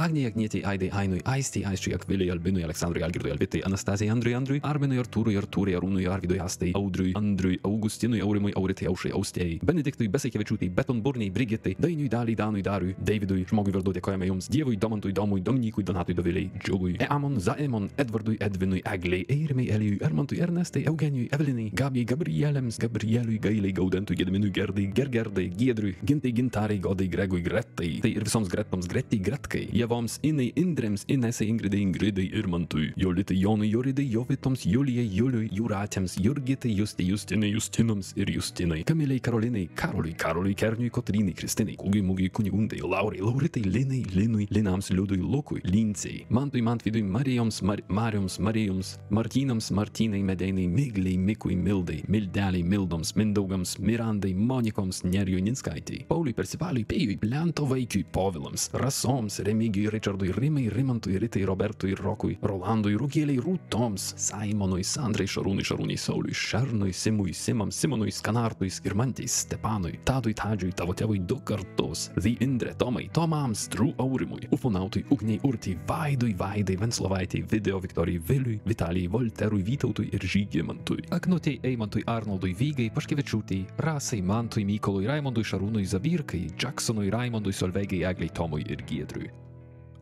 Agnė Agnietė Aidai Ainui, Aistė Aistčiai Akviliai Albinui, Aleksandrui Algirdui Alvitai, Anastazijai Andriui Andriui, Arminui Artūrui Artūrai Arūnui Arvidui Astai, Audriui Andriui, Augustinui Aurimui Auritai Aušai Austėjai, Benediktui Besaikevičiūtai, Betonburniai Brigitai, Dainiui Daliai Danui Dariui, Davidui, žmogui vardu dėkojame Jums, Dievui, Domantui Domui, Dominikui Donatui Doviliai, Džiugui, Eamon, Zaemon, Edvardui Edvinui, Egliai, Eirimai Elijui, Ermantui Ernestai, Eugenijui, Evelinai, Gabijai Gabrielėms, Gabrieliui, Gailiai, Gaudentui, Gediminui, Gerdai, Gergerdai, Giedriui, Gintai, Gintarai, Godai, Gregui, Gretai, tai ir visoms Gretoms, Gretai, Gretkai, Jevoms, Inai, Indrėms, Inesai, Ingridai, Ingridai, Irmantui, Jolitai, Jonui, Joridai, Jovitoms, Julijai, Juliui, Jūratėms, Jurgitai, Justai, Justinai, Justinoms ir Justinai, Kamiliai, Karolinai, Karoliui, Karoliui, Kerniui, Kotrynai, Kristinai, Kūgiai, Mūgiai, Kunigundai, Laurai, Lauritai, Linai, Linui, Linams, Liudui, Lukui, Lincei, Mantui, Mantvidui, Marijoms, Mar Marijoms, Marijoms, Martynams, Martynai, Medeinai, Migliai, Mikui, Mildai, Mildeliai, Mildoms, Mindaugams, Mirandai, Monikoms, Nerijui, Ninskaitai, Pauliui, Persivaliui, Pėjui, Lento vaikiui, Povilams, Rasoms, Remigijui, Richardui, Rimai, Rimantui, Ritai, Robertui, Rokui, Rolandui, Rūkėliai, Rūtoms, Simonui, Sandrai, Šarūnui, Šarūnai, Sauliui, Šernui, Simui, Simams, Simonui, Skanartui, Skirmantei, Stepanui, Tadui, Tadžiui, tavo tėvui du kartus, The Indre, Tomai, Tomams, True Aurimui, Ufonautui, Ugniai, Urtai, Vaidui, Vaidai, Venslovaitei, Video Viktorijai, Viliui, Vitalijai, Volterui, Vytautui ir Žygimantui, Aknutei, Eimantui, Arnoldui, Vygai, Paškevičiūtei, Rasai, Mantui, Mykolui, Raimondui, Šarūnui, Zabirkai, Jacksonui, Raimondui, Solveigai, Egliai, Tomui ir Giedriui.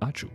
Ačiū.